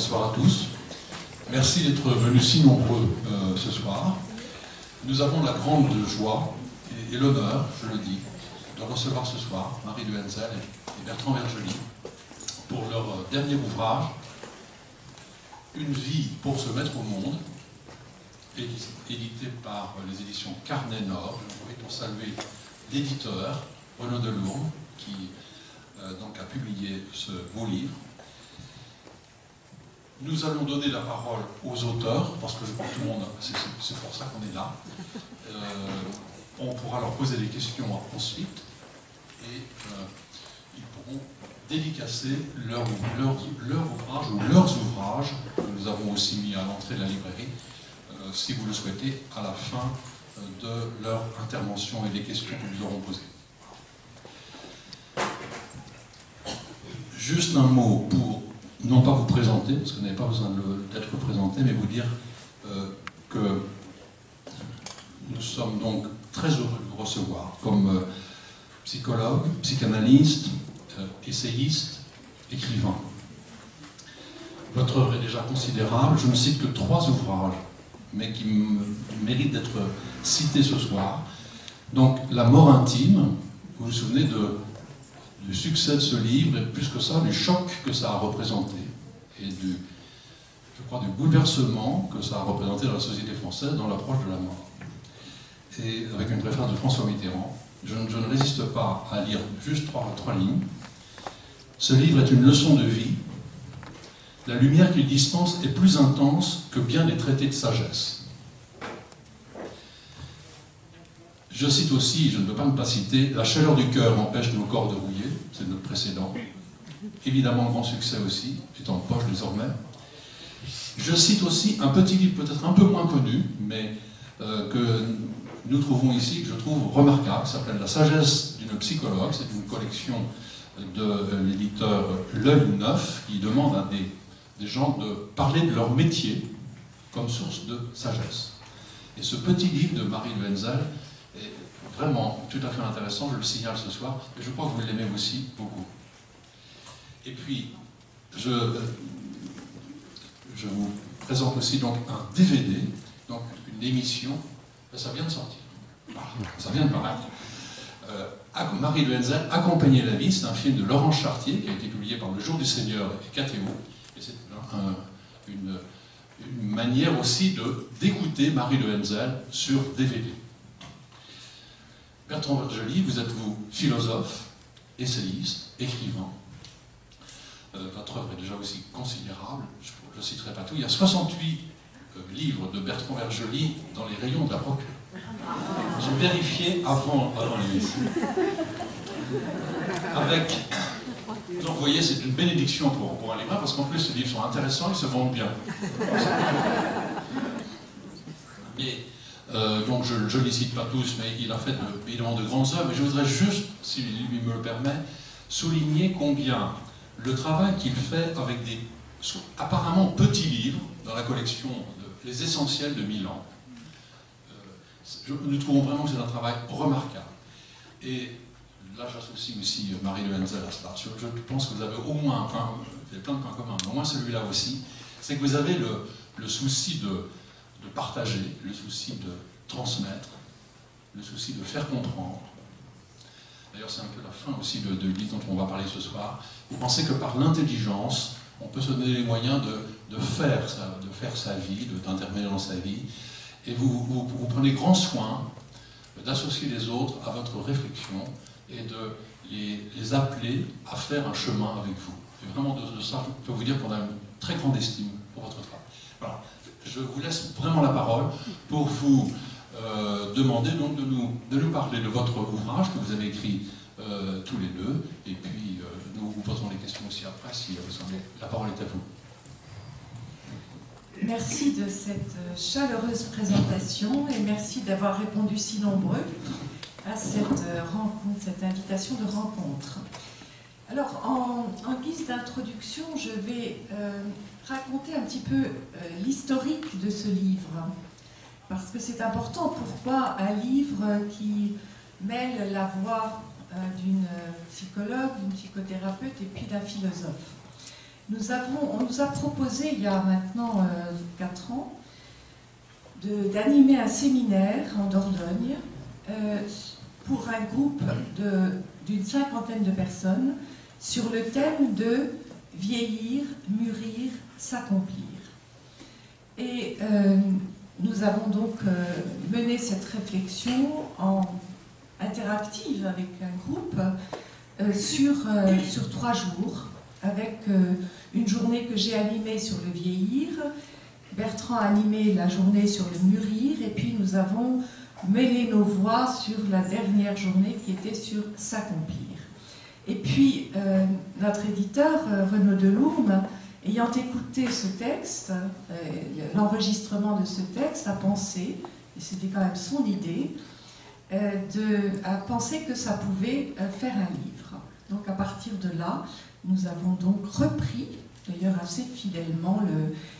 Bonsoir à tous. Merci d'être venus si nombreux euh, ce soir. Nous avons la grande joie et, l'honneur, je le dis, de recevoir ce soir Marie de et Bertrand Vergely pour leur euh, dernier ouvrage, Une vie pour se mettre au monde, édité par euh, les éditions Carnet Nord. Je voudrais pour saluer l'éditeur, Renaud Delourme, qui donc, a publié ce beau livre. Nous allons donner la parole aux auteurs, parce que je crois que tout le monde, c'est pour ça qu'on est là. Euh, on pourra leur poser des questions ensuite, et euh, ils pourront dédicacer leur, leur, leur, ouvrage ou leurs ouvrages, que nous avons aussi mis à l'entrée de la librairie, euh, si vous le souhaitez, à la fin de leur intervention et des questions que nous aurons posées. Juste un mot pour non pas vous présenter, parce que vous n'avez pas besoin d'être présenté, mais vous dire euh, que nous sommes donc très heureux de vous recevoir comme euh, psychologue, psychanalyste, euh, essayiste, écrivain. Votre œuvre est déjà considérable. Je ne cite que trois ouvrages, mais qui méritent d'être cités ce soir. Donc, La mort intime, vous vous souvenez de du succès de ce livre, et plus que ça, du choc que ça a représenté, et du, je crois, du bouleversement que ça a représenté dans la société française dans l'approche de la mort. Et avec une préface de François Mitterrand, je, ne résiste pas à lire juste trois, trois lignes. Ce livre est une leçon de vie. La lumière qu'il dispense est plus intense que bien des traités de sagesse. Je cite aussi, je ne peux pas ne pas citer, La chaleur du cœur empêche nos corps de rouiller, c'est notre précédent. Évidemment, grand succès aussi, est en poche désormais. Je cite aussi un petit livre peut-être un peu moins connu, mais euh, que nous trouvons ici, que je trouve remarquable, qui s'appelle La sagesse d'une psychologue. C'est une collection de l'éditeur L'œil neuf, qui demande à des, gens de parler de leur métier comme source de sagesse. Et ce petit livre de Marie Wenzel vraiment tout à fait intéressant, je le signale ce soir, et je crois que vous l'aimez aussi beaucoup. Et puis, je, vous présente aussi donc un DVD, donc une émission, ça vient de sortir, ça vient de paraître. Euh, Marie de Henzel, Accompagner la vie, c'est un film de Laurent Chartier qui a été publié par Le Jour du Seigneur et Catéo. Et c'est une, une, manière aussi d'écouter Marie de Henzel sur DVD. Bertrand Vergely, vous êtes vous philosophe, essayiste, écrivain. Euh, votre œuvre est déjà aussi considérable, je ne citerai pas tout. Il y a 68 euh, livres de Bertrand Vergely dans les rayons de la procure. J'ai vérifié avant, avant l'émission. Donc vous voyez, c'est une bénédiction pour, pour un parce qu'en plus ces livres sont intéressants, ils se vendent bien. Mais euh, donc je ne les cite pas tous, mais il a fait de, évidemment de grandes œuvres. Et je voudrais juste, s'il me le permet, souligner combien le travail qu'il fait avec des apparemment petits livres dans la collection Les Essentiels de Milan, euh, nous trouvons vraiment que c'est un travail remarquable. Et là j'associe aussi Marie de Henzel à cela. Je, pense que vous avez au moins point, vous avez plein de points communs, mais au moins celui-là aussi, c'est que vous avez le souci de de partager, le souci de transmettre, le souci de faire comprendre. D'ailleurs, c'est un peu la fin aussi de, de dont on va parler ce soir. Vous pensez que par l'intelligence, on peut se donner les moyens de, de, faire, sa, de faire sa vie, d'intervenir dans sa vie. Et vous, vous, prenez grand soin d'associer les autres à votre réflexion et de les, les, appeler à faire un chemin avec vous. Et vraiment, de, de ça, je peux vous dire qu'on a une très grande estime pour votre travail. Voilà je vous laisse vraiment la parole pour vous euh, demander donc de nous, de nous parler de votre ouvrage que vous avez écrit euh, tous les deux, et puis euh, nous vous poserons les questions aussi après si vous en La parole est à vous. Merci de cette chaleureuse présentation et merci d'avoir répondu si nombreux à cette rencontre, cette invitation de rencontre. Alors, en, guise d'introduction, je vais raconter un petit peu euh, l'historique de ce livre. Parce que c'est important. Pourquoi un livre qui mêle la voix euh, d'une psychologue, d'une psychothérapeute et puis d'un philosophe nous avons, on nous a proposé il y a maintenant 4 ans d'animer un séminaire en Dordogne pour un groupe d'une cinquantaine de personnes sur le thème de vieillir, mûrir, s'accomplir. Et euh, nous avons donc euh, mené cette réflexion en interactive avec un groupe euh, sur, sur trois jours, avec une journée que j'ai animée sur le vieillir, Bertrand a animé la journée sur le mûrir, et puis nous avons mêlé nos voix sur la dernière journée qui était sur s'accomplir. Et puis, euh, notre éditeur, euh, Renaud Delourme, ayant écouté ce texte, euh, l'enregistrement de ce texte, a pensé, et c'était quand même son idée, de, a pensé que ça pouvait faire un livre. Donc à partir de là, nous avons donc repris, d'ailleurs assez fidèlement,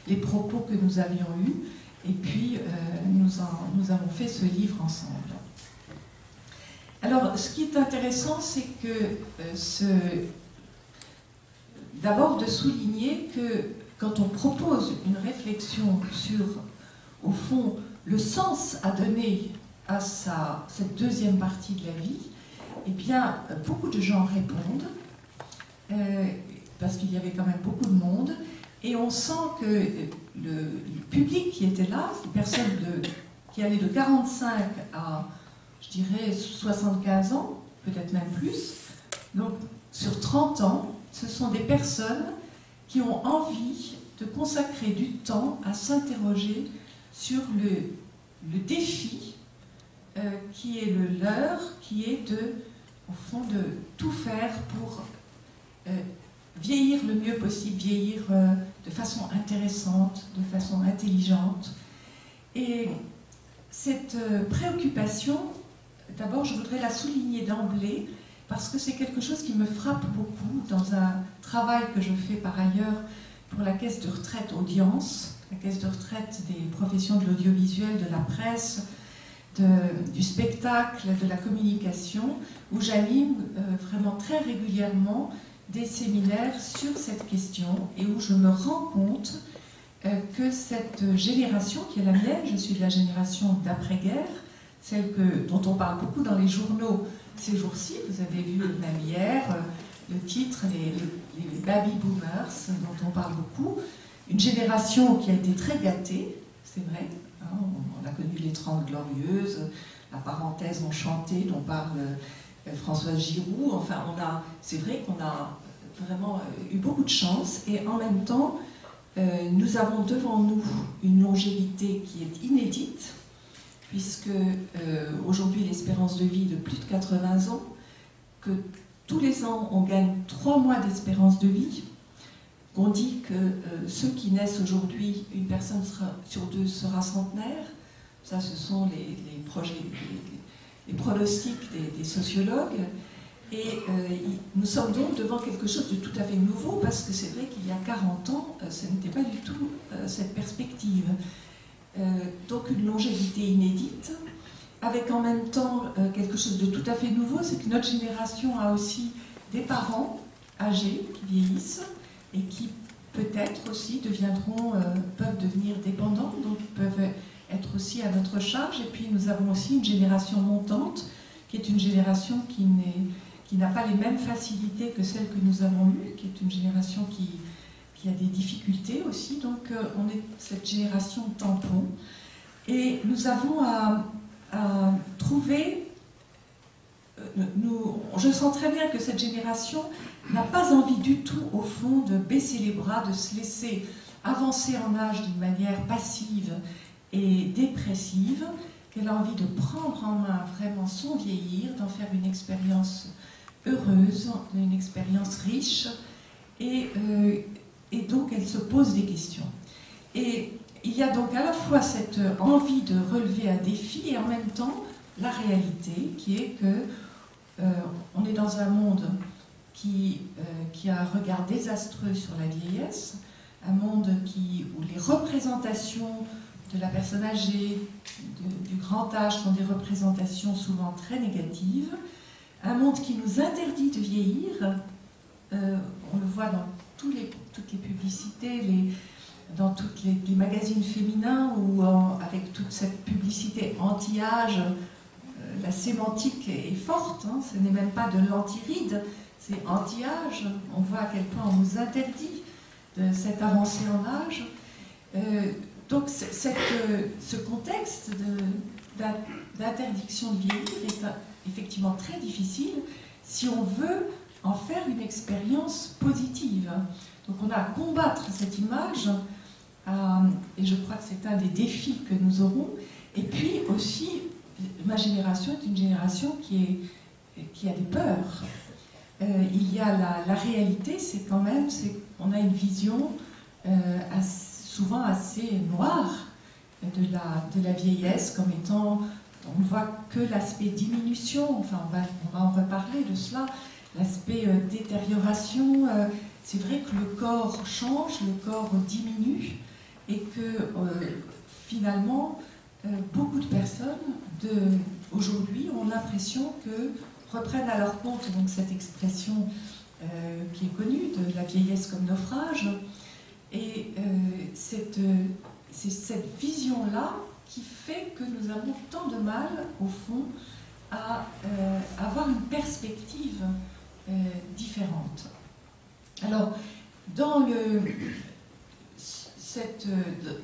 les propos que nous avions eus, et puis nous, nous avons fait ce livre ensemble. Alors, ce qui est intéressant, c'est que euh, d'abord de souligner que quand on propose une réflexion sur, au fond, le sens à donner à cette deuxième partie de la vie, eh bien, beaucoup de gens répondent, euh, parce qu'il y avait quand même beaucoup de monde, et on sent que le, public qui était là, les personnes qui allaient de 45 à je dirais, 75 ans, peut-être même plus. Donc, sur 30 ans, ce sont des personnes qui ont envie de consacrer du temps à s'interroger sur le, défi euh, qui est le leur, qui est de, au fond, de tout faire pour euh, vieillir le mieux possible, vieillir euh, de façon intéressante, de façon intelligente. Et cette préoccupation, D'abord, je voudrais la souligner d'emblée parce que c'est quelque chose qui me frappe beaucoup dans un travail que je fais par ailleurs pour la caisse de retraite audience, la caisse de retraite des professions de l'audiovisuel, de la presse, du spectacle, de la communication, où j'anime euh, vraiment très régulièrement des séminaires sur cette question et où je me rends compte euh, que cette génération qui est la mienne, je suis de la génération d'après-guerre, celle que, dont on parle beaucoup dans les journaux ces jours-ci. Vous avez vu même hier euh, le titre, les, baby boomers, dont on parle beaucoup. Une génération qui a été très gâtée, c'est vrai. Hein, on, a connu les Trente Glorieuses, la parenthèse enchantée dont parle euh, Françoise Giroud. Enfin, on a, c'est vrai qu'on a vraiment euh, eu beaucoup de chance et en même temps, nous avons devant nous une longévité qui est inédite puisque euh, aujourd'hui l'espérance de vie est de plus de 80 ans, que tous les ans on gagne 3 mois d'espérance de vie, qu'on dit que euh, ceux qui naissent aujourd'hui, une personne sur deux sera centenaire, ça ce sont les, projets, les, pronostics des, sociologues, et euh, nous sommes donc devant quelque chose de tout à fait nouveau, parce que c'est vrai qu'il y a 40 ans, ce n'était pas du tout cette perspective. Euh, donc une longévité inédite, avec en même temps euh, quelque chose de tout à fait nouveau, c'est que notre génération a aussi des parents âgés qui vieillissent et qui peut-être aussi deviendront, euh, peuvent devenir dépendants, donc peuvent être aussi à notre charge. Et puis nous avons aussi une génération montante, qui est une génération qui qui n'a pas les mêmes facilités que celle que nous avons eues, qui est une génération qui, il y a des difficultés aussi. Donc euh, on est cette génération tampon. Et nous avons à, trouver... Euh, je sens très bien que cette génération n'a pas envie du tout, au fond, de baisser les bras, de se laisser avancer en âge d'une manière passive et dépressive, qu'elle a envie de prendre en main vraiment son vieillir, d'en faire une expérience heureuse, une expérience riche, et euh, et donc elle se pose des questions. Et il y a donc à la fois cette envie de relever un défi et en même temps la réalité qui est que euh, on est dans un monde qui, euh, a un regard désastreux sur la vieillesse, un monde où les représentations de la personne âgée, du grand âge sont des représentations souvent très négatives, un monde qui nous interdit de vieillir, euh, on le voit dans tous les, toutes les publicités, dans tous les, magazines féminins ou avec toute cette publicité anti-âge, euh, la sémantique est, forte, hein. ce n'est même pas de l'anti-ride, c'est anti-âge. On voit à quel point on nous interdit de cette avancée en âge. Euh, donc ce contexte d'interdiction de, de vieillir est effectivement très difficile si on veut en faire une expérience positive. Donc on a à combattre cette image, euh, et je crois que c'est un des défis que nous aurons. Et puis aussi, ma génération est une génération qui, a des peurs. Euh, il y a la, réalité, c'est quand même, qu'on a une vision euh, souvent assez noire de la, la vieillesse comme étant, on ne voit que l'aspect diminution, enfin on va, on va en reparler de cela, l'aspect détérioration. Euh, c'est vrai que le corps change, le corps diminue et que euh, finalement, beaucoup de personnes aujourd'hui ont l'impression que reprennent à leur compte donc, cette expression qui est connue de la vieillesse comme naufrage. Et c'est cette vision-là qui fait que nous avons tant de mal, au fond, à avoir une perspective euh, différentes. Alors, dans, le,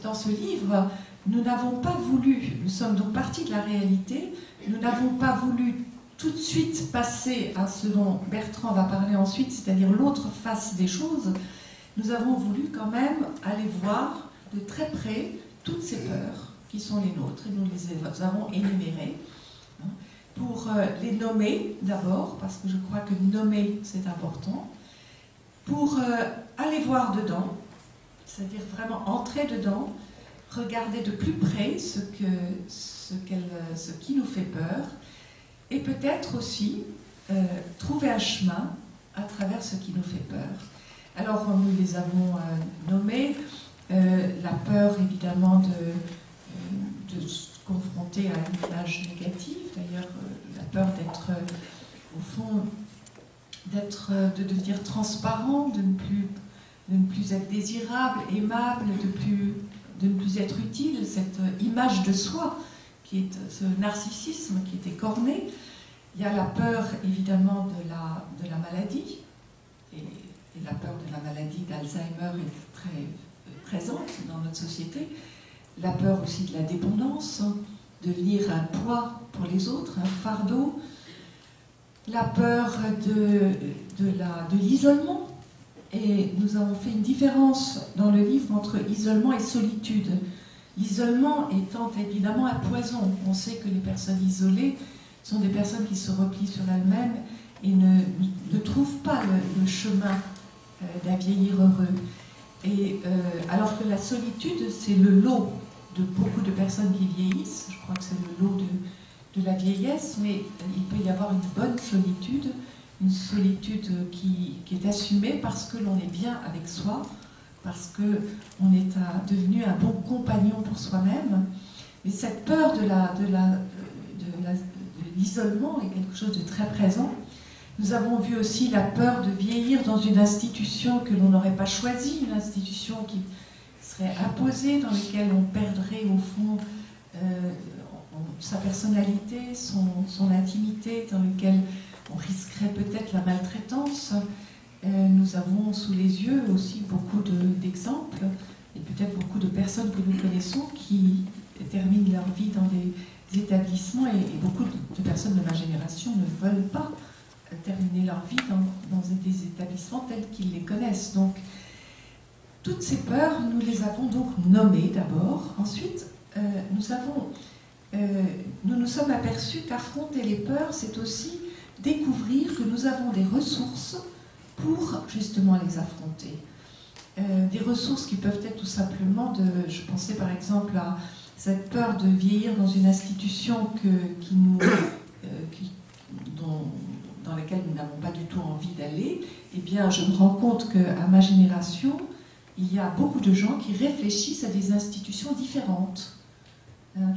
dans ce livre, nous n'avons pas voulu, nous sommes donc partis de la réalité, nous n'avons pas voulu tout de suite passer à ce dont Bertrand va parler ensuite, c'est-à-dire l'autre face des choses. Nous avons voulu quand même aller voir de très près toutes ces peurs qui sont les nôtres et nous les avons énumérées pour euh, les nommer d'abord, parce que je crois que nommer c'est important, pour euh, aller voir dedans, c'est-à-dire vraiment entrer dedans, regarder de plus près ce, que, ce, ce qui nous fait peur, et peut-être aussi euh, trouver un chemin à travers ce qui nous fait peur. Alors nous les avons nommés, la peur évidemment de, de confronté à une image négative, d'ailleurs euh, la peur d'être, euh, au fond, d'être, euh, de devenir transparent, de ne plus, ne plus être désirable, aimable, de, plus, de ne plus être utile, cette image de soi, qui est ce narcissisme qui était corné. Il y a la peur évidemment de la, de la maladie, et, et la peur de la maladie d'Alzheimer est très présente dans notre société la peur aussi de la dépendance, devenir un poids pour les autres, un fardeau, la peur de, de l'isolement. Et nous avons fait une différence dans le livre entre isolement et solitude. L'isolement étant évidemment un poison. On sait que les personnes isolées sont des personnes qui se replient sur elles-mêmes et ne, ne trouvent pas le, chemin euh, d'un vieillir heureux. Et euh, alors que la solitude, c'est le lot de beaucoup de personnes qui vieillissent. Je crois que c'est le lot de, de, la vieillesse, mais il peut y avoir une bonne solitude, une solitude qui, est assumée parce que l'on est bien avec soi, parce qu'on est devenu un bon compagnon pour soi-même. Mais cette peur de l'isolement est quelque chose de très présent. Nous avons vu aussi la peur de vieillir dans une institution que l'on n'aurait pas choisie, une institution qui, serait imposé, dans lequel on perdrait au fond euh, sa personnalité, son, intimité, dans lequel on risquerait peut-être la maltraitance. Euh, nous avons sous les yeux aussi beaucoup d'exemples et peut-être beaucoup de personnes que nous connaissons qui terminent leur vie dans des établissements et, beaucoup de, personnes de ma génération ne veulent pas terminer leur vie dans, dans des établissements tels qu'ils les connaissent. Donc, toutes ces peurs, nous les avons donc nommées d'abord. Ensuite, euh, nous, avons, euh, nous nous sommes aperçus qu'affronter les peurs, c'est aussi découvrir que nous avons des ressources pour justement les affronter. Euh, des ressources qui peuvent être tout simplement de... Je pensais par exemple à cette peur de vieillir dans une institution qui nous, dans laquelle nous n'avons pas du tout envie d'aller. Eh bien, je me rends compte qu'à ma génération, il y a beaucoup de gens qui réfléchissent à des institutions différentes, euh,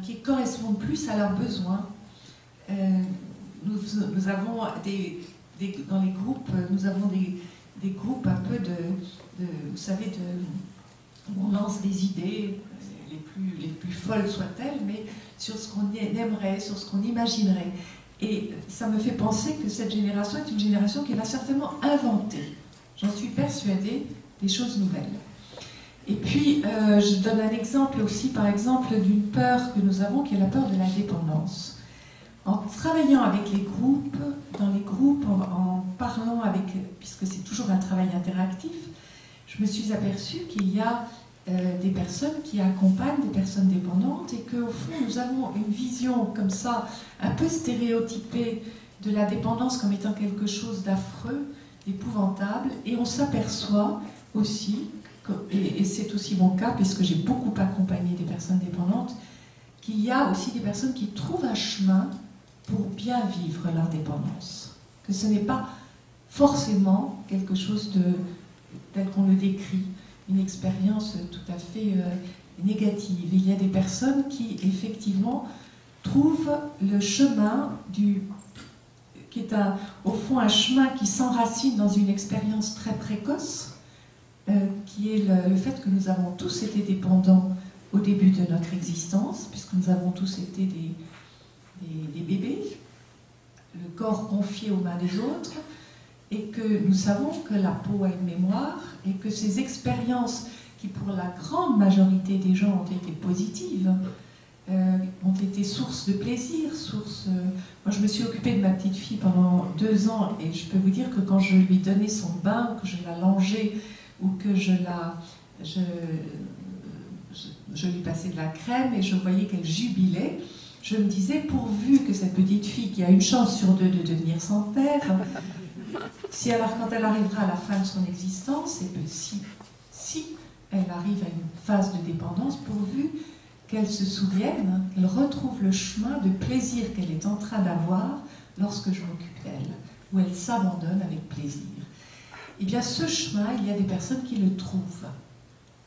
qui correspondent plus à leurs besoins. Euh, nous, avons des, dans les groupes, nous avons des, groupes un peu de, vous savez, de, où on lance des idées, les plus, les plus folles soient-elles, mais sur ce qu'on aimerait, sur ce qu'on imaginerait. Et ça me fait penser que cette génération est une génération qui va certainement inventer, j'en suis persuadée, des choses nouvelles. Et puis, euh, je donne un exemple aussi, par exemple, d'une peur que nous avons, qui est la peur de l'indépendance. En travaillant avec les groupes, dans les groupes, en, parlant avec, puisque c'est toujours un travail interactif, je me suis aperçue qu'il y a euh, des personnes qui accompagnent des personnes dépendantes et qu'au fond, nous avons une vision comme ça, un peu stéréotypée de la dépendance comme étant quelque chose d'affreux, d'épouvantable, et on s'aperçoit aussi, et, c'est aussi mon cas, puisque j'ai beaucoup accompagné des personnes dépendantes, qu'il y a aussi des personnes qui trouvent un chemin pour bien vivre leur dépendance. Que ce n'est pas forcément quelque chose de tel qu'on le décrit, une expérience tout à fait euh, négative. Il y a des personnes qui effectivement trouvent le chemin qui est un, au fond un chemin qui s'enracine dans une expérience très précoce, euh, qui est le, fait que nous avons tous été dépendants au début de notre existence, puisque nous avons tous été des, des, bébés, le corps confié aux mains des autres, et que nous savons que la peau a une mémoire, et que ces expériences, qui pour la grande majorité des gens ont été positives, euh, ont été source de plaisir, source... Euh, moi, je me suis occupée de ma petite fille pendant deux ans, et je peux vous dire que quand je lui donnais son bain, que je la longeais, ou que je la... Je, je lui passais de la crème, et je voyais qu'elle jubilait, je me disais, pourvu que cette petite fille qui a une chance sur deux de devenir sans père, si alors quand elle arrivera à la fin de son existence, et que si, si elle arrive à une phase de dépendance, pourvu qu'elle se souvienne, qu'elle retrouve le chemin de plaisir qu'elle est en train d'avoir lorsque je m'occupe d'elle, où elle s'abandonne avec plaisir. Eh bien, ce chemin, il y a des personnes qui le trouvent.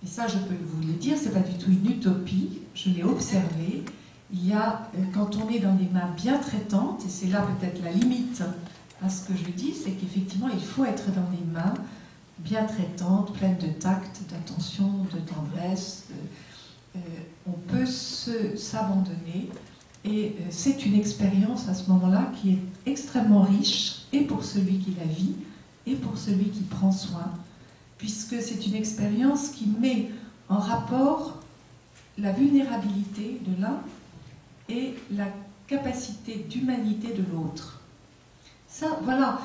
Et ça, je peux vous le dire, ce n'est pas du tout une utopie, je l'ai observé, il y a, euh, quand on est dans des mains bien traitantes, et c'est là peut-être la limite à ce que je dis, c'est qu'effectivement, il faut être dans des mains bien traitantes, pleines de tact, d'attention, de tendresse. Euh, on peut s'abandonner et euh, c'est une expérience à ce moment-là qui est extrêmement riche, et pour celui qui la vit, et pour celui qui prend soin, puisque c'est une expérience qui met en rapport la vulnérabilité de l'un et la capacité d'humanité de l'autre. Ça, voilà,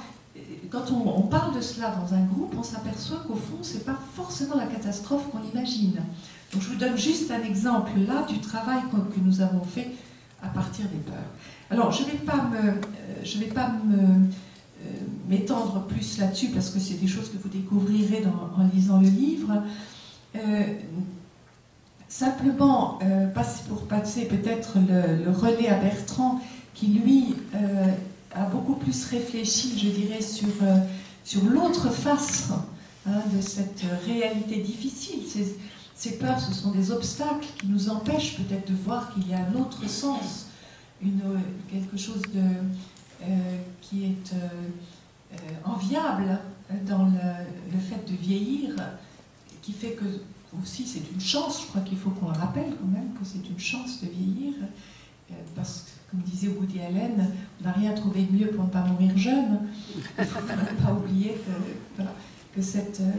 quand on, parle de cela dans un groupe, on s'aperçoit qu'au fond, ce n'est pas forcément la catastrophe qu'on imagine. Donc je vous donne juste un exemple là du travail que nous avons fait à partir des peurs. Alors je ne vais pas me, euh, je vais pas me euh, m'étendre plus là-dessus parce que c'est des choses que vous découvrirez en lisant le livre. Euh, Simplement, euh, pour passer peut-être le, relais à Bertrand, qui lui euh, a beaucoup plus réfléchi, je dirais, sur, l'autre face hein, de cette réalité difficile. Ces, peurs, ce sont des obstacles qui nous empêchent peut-être de voir qu'il y a un autre sens, quelque chose qui est enviable dans le, fait de vieillir, qui fait que aussi c'est une chance, je crois qu'il faut qu'on le rappelle quand même, que c'est une chance de vieillir, euh, parce que, comme disait Woody Allen, on n'a rien trouvé de mieux pour ne pas mourir jeune. Il ne faut pas oublier que, que cette euh,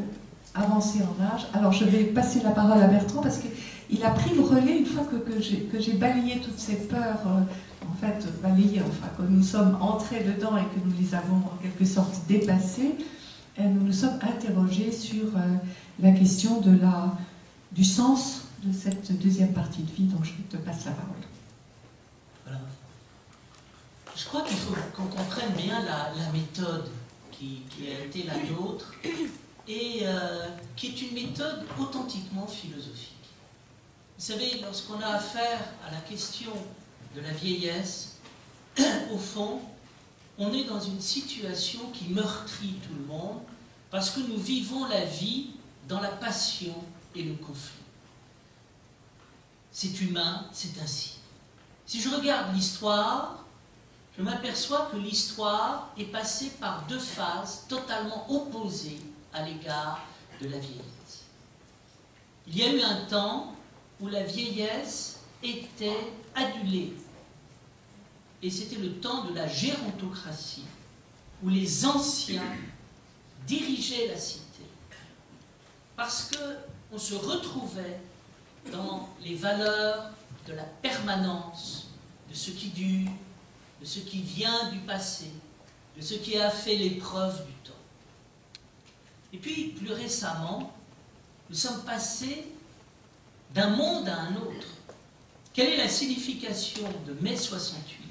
avancée en âge... Alors je vais passer la parole à Bertrand, parce qu'il a pris le relais une fois que, que j'ai balayé toutes ces peurs, euh, en fait, balayé, enfin, que nous sommes entrés dedans et que nous les avons en quelque sorte dépassées, nous nous sommes interrogés sur la question de la, du sens de cette deuxième partie de vie. Donc je te passe la parole. Je crois qu'il faut qu'on comprenne bien la, méthode qui, a été la nôtre et euh, qui est une méthode authentiquement philosophique. Vous savez, lorsqu'on a affaire à la question de la vieillesse, au fond, on est dans une situation qui meurtrit tout le monde parce que nous vivons la vie dans la passion et le conflit. C'est humain, c'est ainsi. Si je regarde l'histoire, je m'aperçois que l'histoire est passée par deux phases totalement opposées à l'égard de la vieillesse. Il y a eu un temps où la vieillesse était adulée. Et c'était le temps de la gérontocratie, où les anciens dirigeaient la cité. Parce qu'on se retrouvait dans les valeurs de la permanence, de ce qui dure, de ce qui vient du passé, de ce qui a fait l'épreuve du temps. Et puis, plus récemment, nous sommes passés d'un monde à un autre. Quelle est la signification de mai 68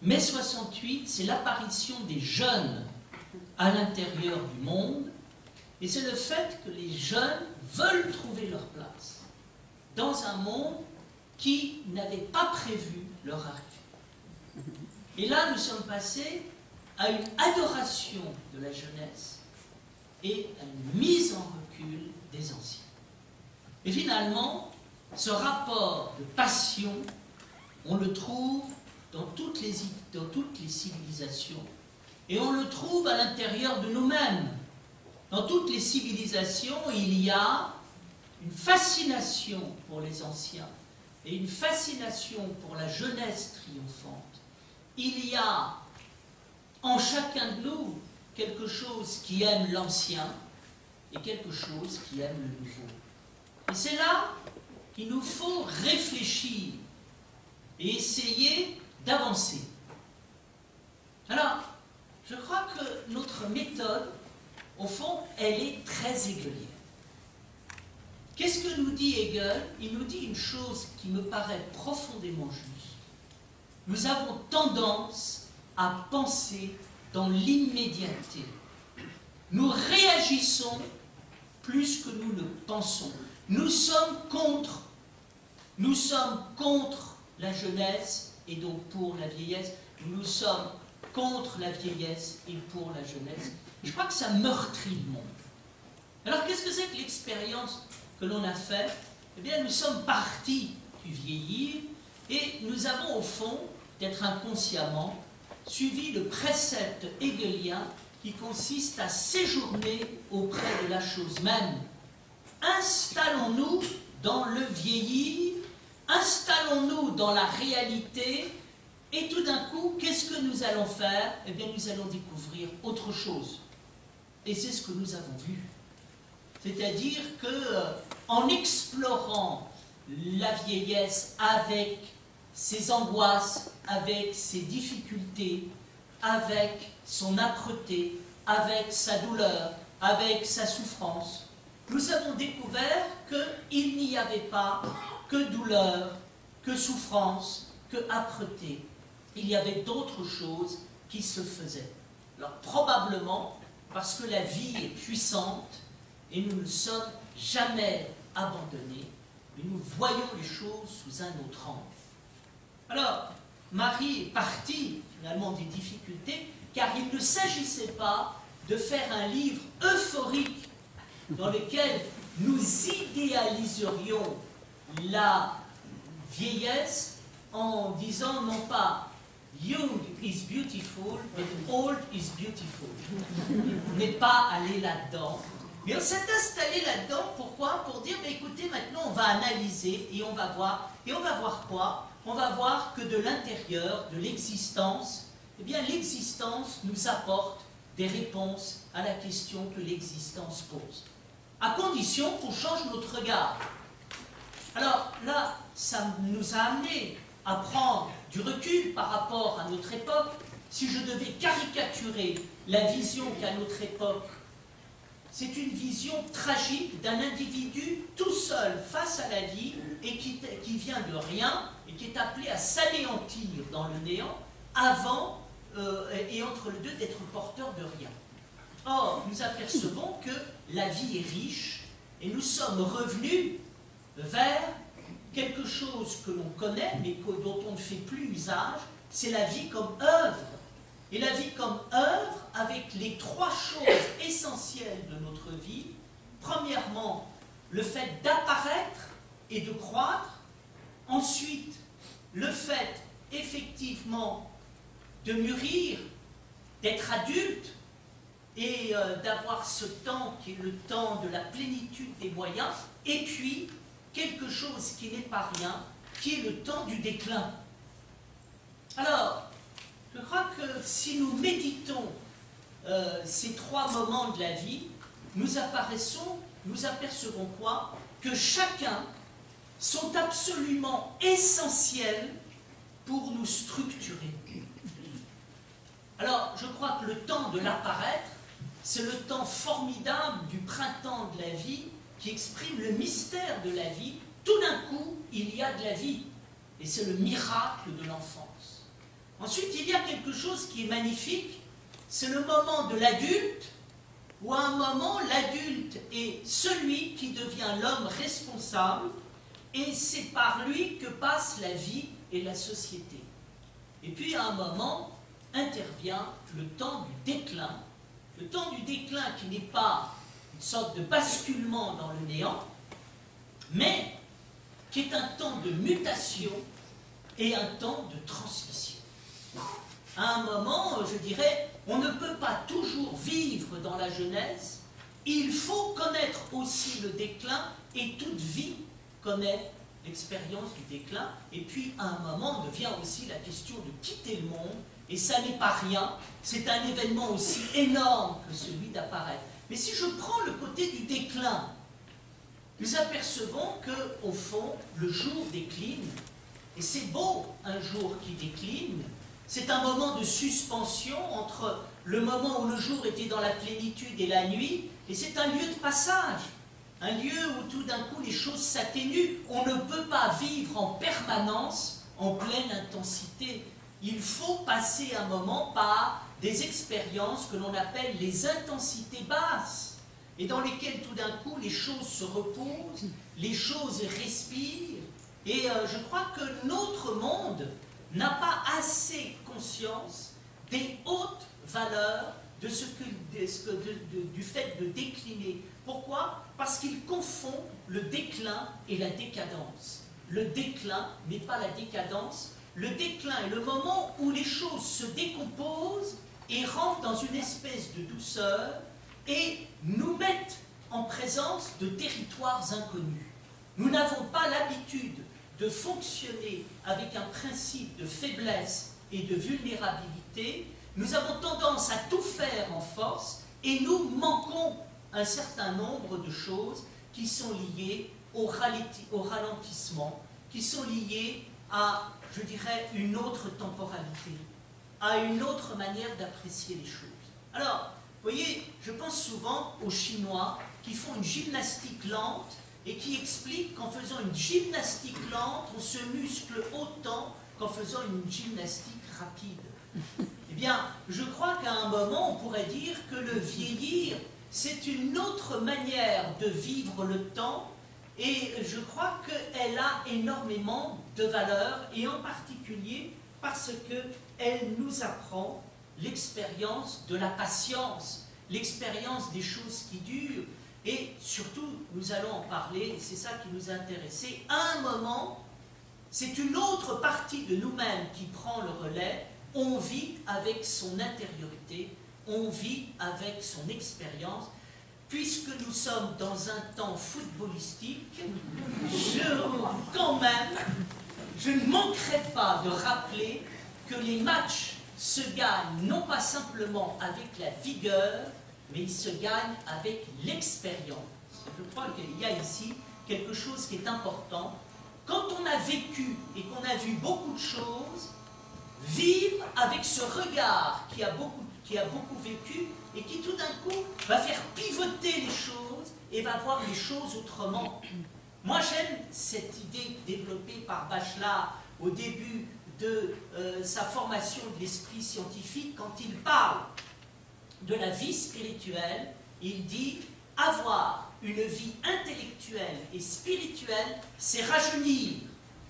Mai 68, c'est l'apparition des jeunes à l'intérieur du monde, et c'est le fait que les jeunes veulent trouver leur place dans un monde qui n'avait pas prévu leur arrivée. Et là, nous sommes passés à une adoration de la jeunesse et à une mise en recul des anciens. Et finalement, ce rapport de passion, on le trouve dans toutes les, dans toutes les civilisations. Et on le trouve à l'intérieur de nous-mêmes. Dans toutes les civilisations, il y a une fascination pour les anciens et une fascination pour la jeunesse triomphante. Il y a en chacun de nous quelque chose qui aime l'ancien et quelque chose qui aime le nouveau. Et c'est là qu'il nous faut réfléchir et essayer d'avancer. Alors, je crois que notre méthode, au fond, elle est très hegelienne. Qu'est-ce que nous dit Hegel? Il nous dit une chose qui me paraît profondément juste. Nous avons tendance à penser dans l'immédiateté. Nous réagissons plus que nous ne pensons. Nous sommes contre. Nous sommes contre la jeunesse et donc pour la vieillesse. Nous sommes contre la vieillesse et pour la jeunesse. Je crois que ça meurtrit le monde. Alors qu'est-ce que c'est que l'expérience que l'on a faite? Eh bien, nous sommes partis du vieillir et nous avons au fond, d'être inconsciemment, suivi le précepte hegelien qui consiste à séjourner auprès de la chose même. Installons-nous dans le vieillir, installons-nous dans la réalité, et tout d'un coup, qu'est-ce que nous allons faire? Eh bien, nous allons découvrir autre chose. Et c'est ce que nous avons vu. C'est-à-dire que, euh, en explorant la vieillesse avec ses angoisses, avec ses difficultés, avec son âpreté, avec sa douleur, avec sa souffrance, nous avons découvert qu'il n'y avait pas que douleur, que souffrance, que âpreté. Il y avait d'autres choses qui se faisaient. Alors probablement parce que la vie est puissante et nous ne sommes jamais abandonnés, mais nous voyons les choses sous un autre angle. Alors, Marie est partie finalement des difficultés, car il ne s'agissait pas de faire un livre euphorique dans lequel nous idéaliserions la vieillesse en disant non pas Young is beautiful, but old is beautiful. N'est pas allé là-dedans. Mais on s'est installé là-dedans, pourquoi? Pour dire, mais écoutez, maintenant on va analyser et on va voir. Et on va voir quoi? On va voir que de l'intérieur, de l'existence, eh bien l'existence nous apporte des réponses à la question que l'existence pose. À condition qu'on change notre regard. Alors là, ça nous a amené à prendre du recul par rapport à notre époque. Si je devais caricaturer la vision qu'a notre époque, c'est une vision tragique d'un individu tout seul face à la vie et qui, qui vient de rien et qui est appelé à s'anéantir dans le néant avant euh, et entre les deux d'être porteur de rien. Or, nous apercevons que la vie est riche et nous sommes revenus vers quelque chose que l'on connaît mais dont on ne fait plus usage, c'est la vie comme œuvre. Et la vie comme œuvre avec les trois choses essentielles de notre vie. Premièrement, le fait d'apparaître et de croître. Ensuite, le fait effectivement de mûrir, d'être adulte. et euh, d'avoir ce temps qui est le temps de la plénitude des moyens, et puis quelque chose qui n'est pas rien, qui est le temps du déclin. Alors, je crois que si nous méditons euh, ces trois moments de la vie, nous apparaissons, nous apercevons quoi? Que chacun sont absolument essentiels pour nous structurer. Alors, je crois que le temps de l'apparaître, c'est le temps formidable du printemps de la vie qui exprime le mystère de la vie. Tout d'un coup, il y a de la vie. Et c'est le miracle de l'enfance. Ensuite, il y a quelque chose qui est magnifique, c'est le moment de l'adulte, où à un moment, l'adulte est celui qui devient l'homme responsable, et c'est par lui que passe la vie et la société. Et puis à un moment intervient le temps du déclin, le temps du déclin qui n'est pas une sorte de basculement dans le néant, mais qui est un temps de mutation et un temps de transmission. À un moment, je dirais, on ne peut pas toujours vivre dans la jeunesse, il faut connaître aussi le déclin et toute vie connaît l'expérience du déclin. Et puis, à un moment, devient aussi la question de quitter le monde. Et ça n'est pas rien. C'est un événement aussi énorme que celui d'apparaître. Mais si je prends le côté du déclin, nous apercevons que, au fond, le jour décline. Et c'est beau, un jour qui décline. C'est un moment de suspension entre le moment où le jour était dans la plénitude et la nuit. Et c'est un lieu de passage un lieu où tout d'un coup les choses s'atténuent. On ne peut pas vivre en permanence en pleine intensité. Il faut passer un moment par des expériences que l'on appelle les intensités basses, et dans lesquelles tout d'un coup les choses se reposent, les choses respirent, et euh, je crois que notre monde n'a pas assez conscience des hautes valeurs de ce que, du fait de décliner. Pourquoi? Parce qu'il confond le déclin et la décadence. Le déclin n'est pas la décadence. Le déclin est le moment où les choses se décomposent et rentrent dans une espèce de douceur et nous mettent en présence de territoires inconnus. Nous n'avons pas l'habitude de fonctionner avec un principe de faiblesse et de vulnérabilité, nous avons tendance à tout faire en force et nous manquons un certain nombre de choses qui sont liées au, ralentissement, qui sont liées à, je dirais, une autre temporalité, à une autre manière d'apprécier les choses. Alors, vous voyez, je pense souvent aux Chinois qui font une gymnastique lente et qui expliquent qu'en faisant une gymnastique lente, on se muscle autant qu'en faisant une gymnastique rapide. Eh bien, je crois qu'à un moment, on pourrait dire que le vieillir, c'est une autre manière de vivre le temps et je crois qu'elle a énormément de valeur et en particulier parce qu'elle nous apprend l'expérience de la patience, l'expérience des choses qui durent et surtout, nous allons en parler, et c'est ça qui nous a intéressés, un moment, c'est une autre partie de nous-mêmes qui prend le relais, on vit avec son intériorité, on vit avec son expérience. Puisque nous sommes dans un temps footballistique, je, quand même, je ne manquerai pas de rappeler que les matchs se gagnent non pas simplement avec la vigueur, mais ils se gagnent avec l'expérience. Je crois qu'il y a ici quelque chose qui est important. Quand on a vécu et qu'on a vu beaucoup de choses, vivre avec ce regard qui a beaucoup, qui a beaucoup vécu et qui tout d'un coup va faire pivoter les choses et va voir les choses autrement. Moi j'aime cette idée développée par Bachelard au début de euh, sa formation de l'esprit scientifique quand il parle de la vie spirituelle, il dit avoir une vie intellectuelle et spirituelle, c'est rajeunir,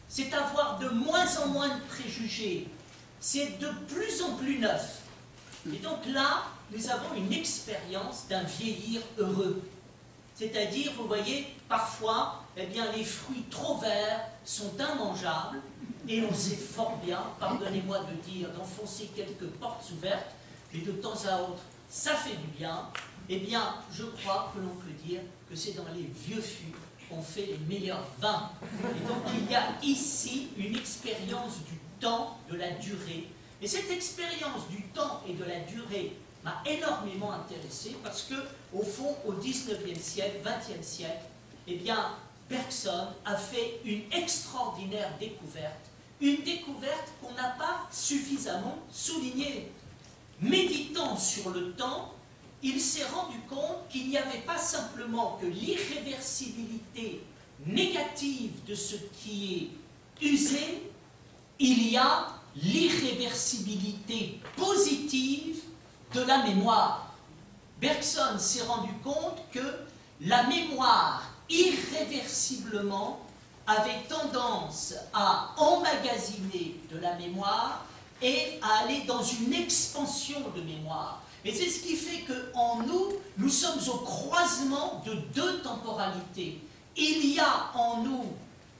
c'est avoir de moins en moins de préjugés, c'est de plus en plus neuf. Et donc là, nous avons une expérience d'un vieillir heureux. C'est-à-dire, vous voyez, parfois, eh bien, les fruits trop verts sont immangeables, et on sait fort bien, pardonnez-moi de dire, d'enfoncer quelques portes ouvertes, mais de temps à autre, ça fait du bien, eh bien, je crois que l'on peut dire que c'est dans les vieux fûts qu'on fait les meilleurs vins. Et donc, il y a ici une expérience du temps, de la durée. Et cette expérience du temps et de la durée m'a énormément intéressé parce que, au fond, au 19e siècle, 20e siècle, eh bien, Bergson a fait une extraordinaire découverte, une découverte qu'on n'a pas suffisamment soulignée. Méditant sur le temps, il s'est rendu compte qu'il n'y avait pas simplement que l'irréversibilité négative de ce qui est usé, il y a l'irréversibilité positive de la mémoire. Bergson s'est rendu compte que la mémoire irréversiblement avait tendance à emmagasiner de la mémoire et à aller dans une expansion de mémoire. Et c'est ce qui fait qu'en nous, nous sommes au croisement de deux temporalités. Il y a en nous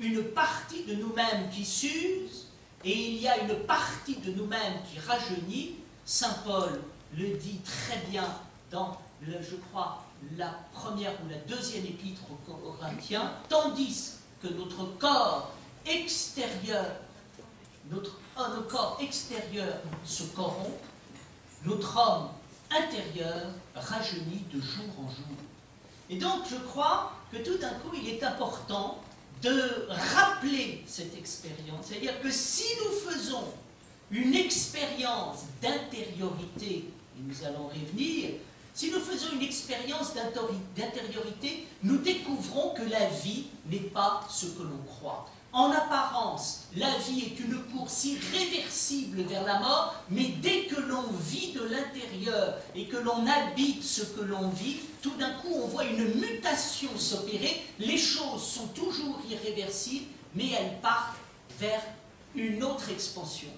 une partie de nous-mêmes qui s'use et il y a une partie de nous-mêmes qui rajeunit. Saint Paul le dit très bien dans, je crois, la première ou la deuxième épître aux Corinthiens, tandis que notre corps extérieur, notre, oh, corps extérieur se corrompt, notre homme intérieur rajeunit de jour en jour. Et donc je crois que tout d'un coup il est important de rappeler cette expérience. C'est-à-dire que si nous faisons une expérience d'intériorité, et nous allons revenir, si nous faisons une expérience d'intériorité, nous découvrons que la vie n'est pas ce que l'on croit. En apparence, la vie est une course irréversible vers la mort, mais dès que l'on vit de l'intérieur et que l'on habite ce que l'on vit, tout d'un coup on voit une mutation s'opérer. Les choses sont toujours irréversibles, mais elles partent vers une autre expansion.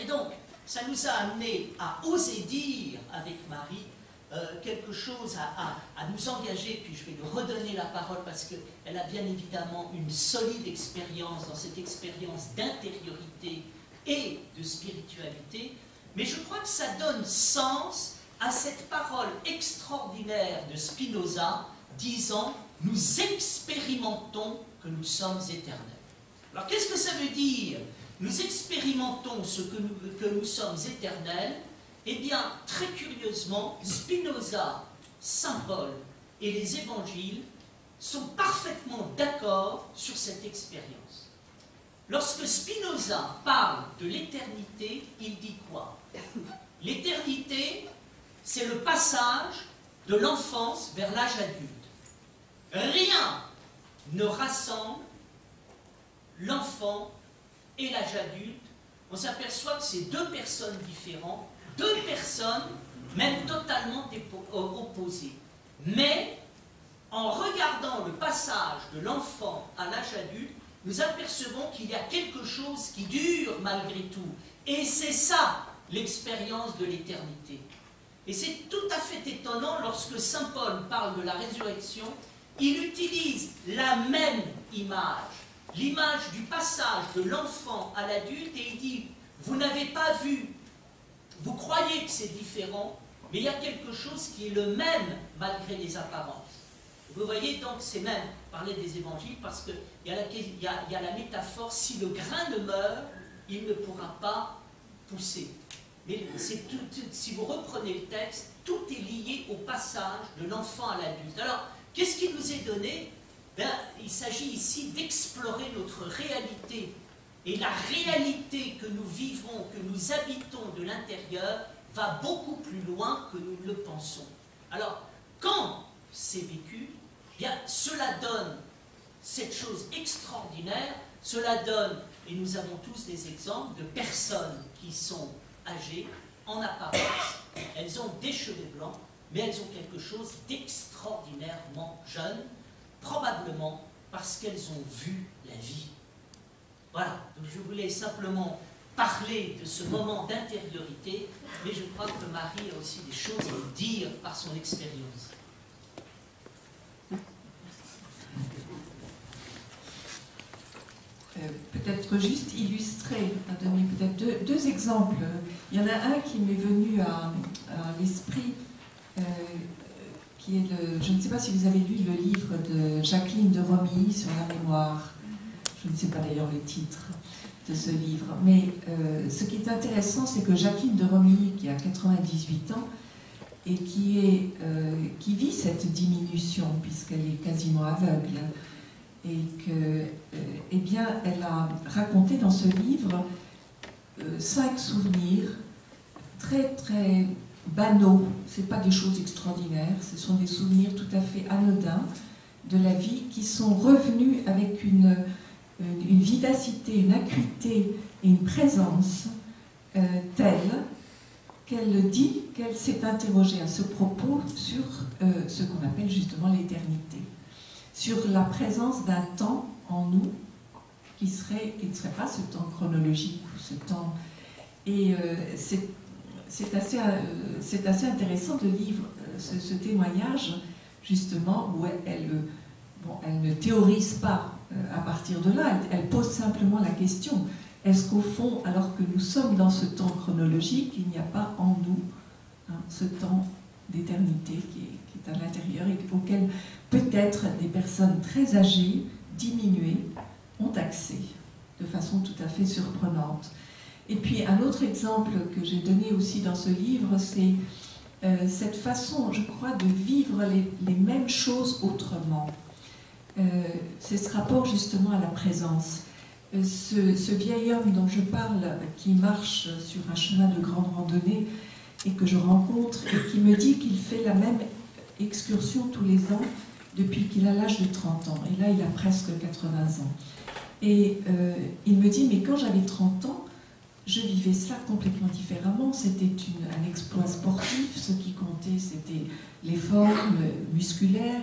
Et donc, ça nous a amené à oser dire avec Marie euh, quelque chose à, nous engager, puis je vais lui redonner la parole parce qu'elle a bien évidemment une solide expérience dans cette expérience d'intériorité et de spiritualité, mais je crois que ça donne sens à cette parole extraordinaire de Spinoza disant « nous expérimentons que nous sommes éternels ». Alors qu'est-ce que ça veut dire? Nous expérimentons ce que nous, que nous sommes éternels eh bien, très curieusement, Spinoza, Saint Paul et les évangiles sont parfaitement d'accord sur cette expérience. Lorsque Spinoza parle de l'éternité, il dit quoi? L'éternité, c'est le passage de l'enfance vers l'âge adulte. Rien ne rassemble l'enfant et l'âge adulte. On s'aperçoit que c'est deux personnes différentes deux personnes, même totalement opposées. Mais en regardant le passage de l'enfant à l'âge adulte, nous apercevons qu'il y a quelque chose qui dure malgré tout. Et c'est ça l'expérience de l'éternité. Et c'est tout à fait étonnant lorsque Saint Paul parle de la résurrection, il utilise la même image, l'image du passage de l'enfant à l'adulte, et il dit, vous n'avez pas vu vous croyez que c'est différent, mais il y a quelque chose qui est le même malgré les apparences. Vous voyez donc, c'est même parler des évangiles parce qu'il y, y, a la métaphore, si le grain ne meurt, il ne pourra pas pousser. Mais tout, si vous reprenez le texte, tout est lié au passage de l'enfant à l'adulte. Alors, qu'est-ce qui nous est donné? Ben, Il s'agit ici d'explorer notre réalité et la réalité que nous vivons, que nous habitons de l'intérieur, va beaucoup plus loin que nous le pensons. Alors, quand c'est vécu, eh cela donne cette chose extraordinaire, cela donne, et nous avons tous des exemples de personnes qui sont âgées, en apparence, elles ont des cheveux blancs, mais elles ont quelque chose d'extraordinairement jeune, probablement parce qu'elles ont vu la vie. Voilà, donc je voulais simplement parler de ce moment d'intériorité, mais je crois que Marie a aussi des choses à dire par son expérience. Euh, peut-être juste illustrer, donner peut-être deux, exemples. Il y en a un qui m'est venu à, l'esprit qui est le, je ne sais pas si vous avez lu le livre de Jacqueline de Romilly sur la mémoire. Je ne sais pas d'ailleurs le titre de ce livre. Mais ce qui est intéressant, c'est que Jacqueline de Romilly, qui a 98 ans, et qui, est, qui vit cette diminution, puisqu'elle est quasiment aveugle, et que, eh bien, elle a raconté dans ce livre cinq souvenirs très très banaux, ce pas des choses extraordinaires, ce sont des souvenirs tout à fait anodins de la vie qui sont revenus avec une, une vivacité, une acuité et une présence euh, telle qu'elle dit qu'elle s'est interrogée à ce propos sur euh, ce qu'on appelle justement l'éternité, sur la présence d'un temps en nous qui, serait, qui ne serait pas ce temps chronologique ou ce temps. Et euh, c'est assez, euh, assez, intéressant de lire euh, ce, témoignage, justement, où elle, bon, elle, ne théorise pas euh, à partir de là, elle, pose simplement la question, est-ce qu'au fond, alors que nous sommes dans ce temps chronologique, il n'y a pas en nous hein, ce temps d'éternité qui, qui, est à l'intérieur et auquel peut-être des personnes très âgées, diminuées, ont accès de façon tout à fait surprenante. Et puis un autre exemple que j'ai donné aussi dans ce livre, c'est euh, cette façon, je crois, de vivre les, mêmes choses autrement. Euh, c'est ce rapport justement à la présence. Euh, ce, vieil homme dont je parle, qui marche sur un chemin de grande randonnée et que je rencontre et qui me dit qu'il fait la même excursion tous les ans depuis qu'il a l'âge de 30 ans. Et là, il a presque 80 ans. Et il me dit, mais quand j'avais 30 ans, je vivais cela complètement différemment. C'était un exploit sportif. Ce qui comptait, c'était l'effort musculaire,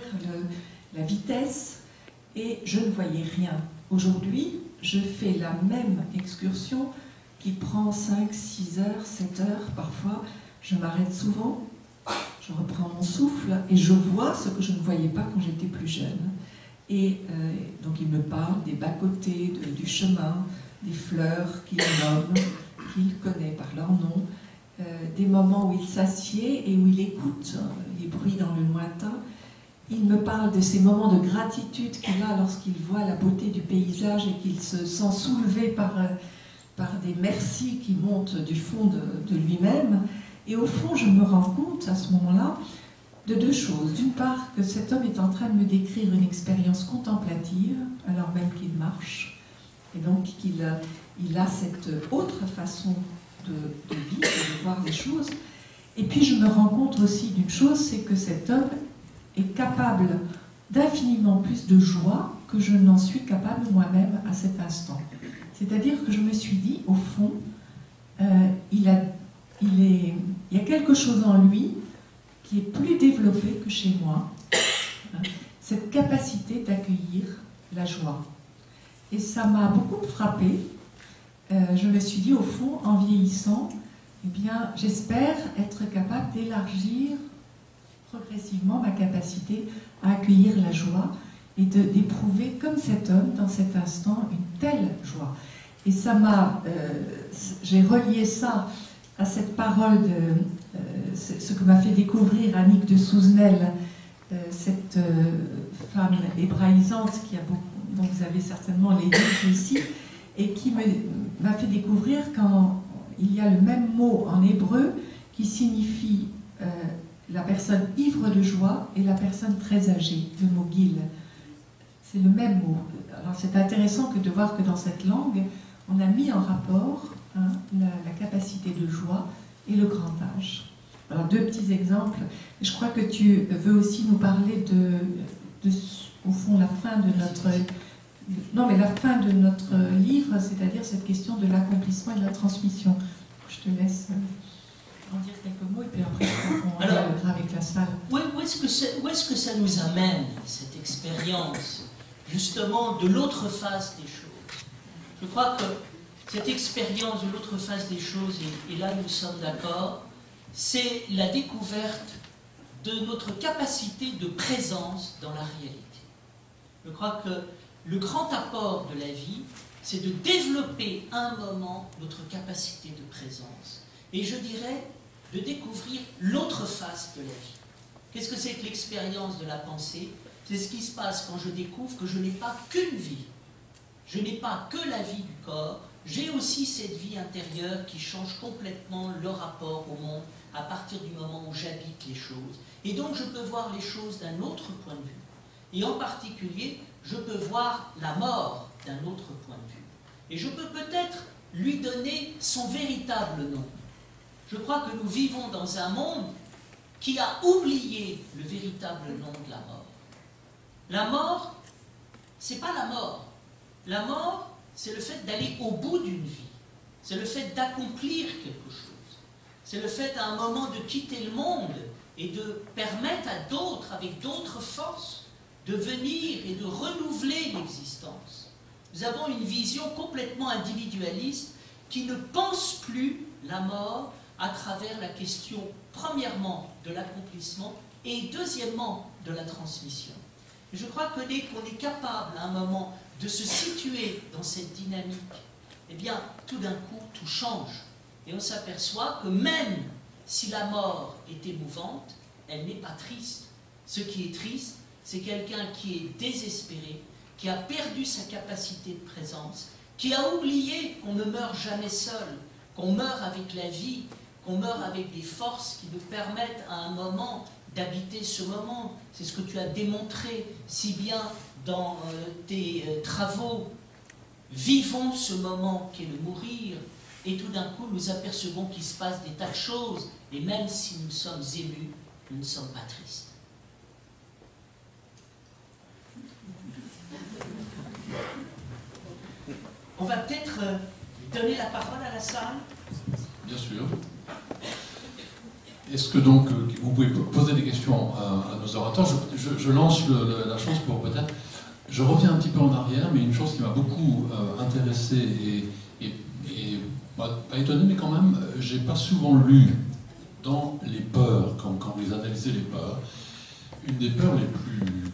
la vitesse. Et je ne voyais rien. Aujourd'hui, je fais la même excursion qui prend 5, 6 heures, 7 heures parfois. Je m'arrête souvent, je reprends mon souffle et je vois ce que je ne voyais pas quand j'étais plus jeune. Et euh, donc il me parle des bas-côtés, du chemin, des fleurs qu'il nomme, qu'il connaît par leur nom, euh, des moments où il s'assied et où il écoute euh, les bruits dans le lointain. Il me parle de ces moments de gratitude qu'il a lorsqu'il voit la beauté du paysage et qu'il se sent soulevé par, euh, par des merci qui montent du fond de, de lui-même. Et au fond, je me rends compte à ce moment-là de deux choses. D'une part, que cet homme est en train de me décrire une expérience contemplative, alors même qu'il marche, et donc qu'il il a cette autre façon de, vivre, de voir les choses. Et puis je me rends compte aussi d'une chose, c'est que cet homme est capable d'infiniment plus de joie que je n'en suis capable moi-même à cet instant. C'est-à-dire que je me suis dit, au fond, euh, il, a, il, est, il y a quelque chose en lui qui est plus développé que chez moi, hein, cette capacité d'accueillir la joie. Et ça m'a beaucoup frappé. Euh, je me suis dit, au fond, en vieillissant, eh bien, j'espère être capable d'élargir progressivement ma capacité à accueillir la joie et d'éprouver, comme cet homme, dans cet instant, une telle joie. Et ça m'a. Euh, j'ai relié ça à cette parole de euh, ce que m'a fait découvrir Annick de Souzenel, cette femme hébraïsante qui a dont vous avez certainement les livres ici, et qui m'a fait découvrir quand il y a le même mot en hébreu qui signifie euh, la personne ivre de joie et la personne très âgée, le mot. C'est le même mot. Alors c'est intéressant que de voir que dans cette langue, on a mis en rapport hein, la, capacité de joie et le grand âge. Alors deux petits exemples. Je crois que tu veux aussi nous parler de, au fond, la fin de notre la fin de notre livre, c'est-à-dire cette question de l'accomplissement et de la transmission. Je te laisse euh, en dire quelques mots et puis après on avec la salle. Où, est-ce que, est que ça nous amène, cette expérience, justement, de l'autre face des choses? Je crois que cette expérience de l'autre face des choses, et là nous sommes d'accord, c'est la découverte de notre capacité de présence dans la réalité. Je crois que le grand apport de la vie, c'est de développer un moment notre capacité de présence. Et je dirais de découvrir l'autre face de la vie. Qu'est-ce que c'est que l'expérience de la pensée? C'est ce qui se passe quand je découvre que je n'ai pas qu'une vie. Je n'ai pas que la vie du corps, j'ai aussi cette vie intérieure qui change complètement le rapport au monde à partir du moment où j'habite les choses. Et donc je peux voir les choses d'un autre point de vue. Et en particulier, je peux voir la mort d'un autre point de vue. Et je peux peut-être lui donner son véritable nom. Je crois que nous vivons dans un monde qui a oublié le véritable nom de la mort. La mort, c'est pas la mort. La mort, c'est le fait d'aller au bout d'une vie. C'est le fait d'accomplir quelque chose. C'est le fait à un moment de quitter le monde et de permettre à d'autres, avec d'autres forces, de venir et de renouveler l'existence. Nous avons une vision complètement individualiste qui ne pense plus la mort à travers la question, premièrement, de l'accomplissement et deuxièmement, de la transmission. je crois que dès qu'on est capable à un moment de se situer dans cette dynamique, eh bien, tout d'un coup, tout change. Et on s'aperçoit que même si la mort est émouvante, elle n'est pas triste. Ce qui est triste, c'est quelqu'un qui est désespéré, qui a perdu sa capacité de présence, qui a oublié qu'on ne meurt jamais seul, qu'on meurt avec la vie, qu'on meurt avec des forces qui nous permettent à un moment d'habiter ce moment. C'est ce que tu as démontré si bien dans euh, tes euh, travaux. Vivons ce moment qu'est le mourir, et tout d'un coup nous apercevons qu'il se passe des tas de choses, et même si nous sommes émus, nous ne sommes pas tristes. On va peut-être euh, donner la parole à la salle. Bien sûr. Est-ce que donc vous pouvez poser des questions à, nos orateurs je, lance la chose pour peut-être je reviens un petit peu en arrière, mais une chose qui m'a beaucoup euh, intéressé et, pas étonné, mais quand même, euh, j'ai pas souvent lu dans les peurs, quand, quand vous analysez les peurs, une des peurs les plus,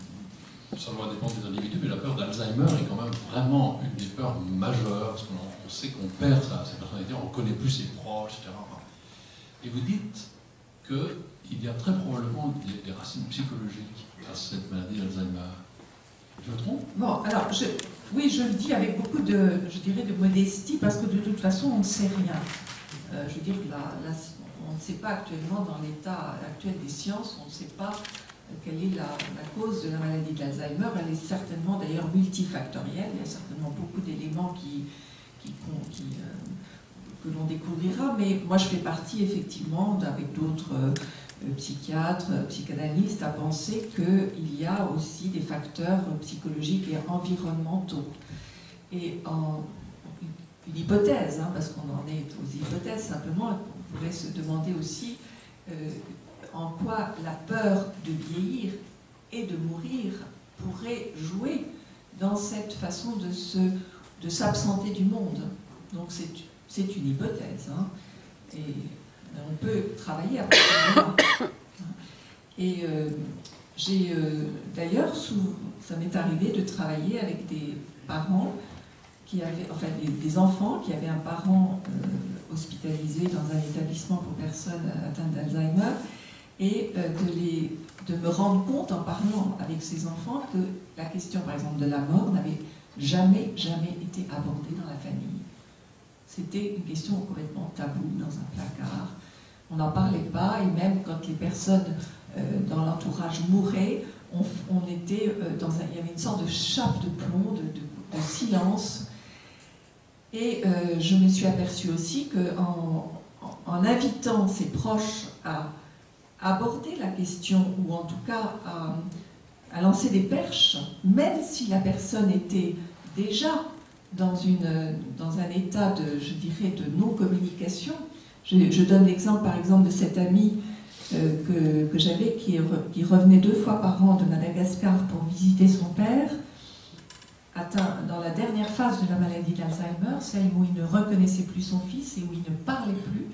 ça va dépendre des individus, mais la peur d'Alzheimer est quand même vraiment une des peurs majeures, parce qu'on sait qu'on perd sa, personnalité, on ne connaît plus ses proches, etc. Et vous dites qu'il y a très probablement des, racines psychologiques à cette maladie d'Alzheimer. Bon, alors, oui, je le dis avec beaucoup de, je dirais, de modestie, parce que de toute façon, on ne sait rien. Euh, je veux dire, on ne sait pas actuellement, dans l'état actuel des sciences, on ne sait pas quelle est la, cause de la maladie d'Alzheimer. Elle est certainement d'ailleurs multifactorielle. Il y a certainement beaucoup d'éléments qui, qui, euh, que l'on découvrira. Mais moi, je fais partie effectivement, avec d'autres psychiatre, psychanalyste, a pensé qu'il y a aussi des facteurs psychologiques et environnementaux. Et une hypothèse, hein, parce qu'on en est aux hypothèses simplement, on pourrait se demander aussi euh, en quoi la peur de vieillir et de mourir pourrait jouer dans cette façon de se de s'absenter du monde. Donc c'est une hypothèse. Hein. Et on peut travailler à partir Et euh, j'ai euh, d'ailleurs, ça m'est arrivé de travailler avec des parents qui avaient, enfin des, enfants qui avaient un parent euh, hospitalisé dans un établissement pour personnes atteintes d'Alzheimer et de, de me rendre compte en parlant avec ces enfants que la question par exemple de la mort n'avait jamais, jamais été abordée dans la famille. C'était une question complètement taboue dans un placard on n'en parlait pas, et même quand les personnes euh, dans l'entourage mouraient, on, était euh, dans il y avait une sorte de chape de plomb, de, silence. Et euh, je me suis aperçue aussi qu'en en, invitant ses proches à aborder la question, ou en tout cas à, à lancer des perches, même si la personne était déjà dans, un état de, non-communication, je, donne l'exemple, par exemple, de cet ami euh, que, j'avais qui, qui, revenait deux fois par an de Madagascar pour visiter son père, atteint dans la dernière phase de la maladie d'Alzheimer, celle où il ne reconnaissait plus son fils et où il ne parlait plus.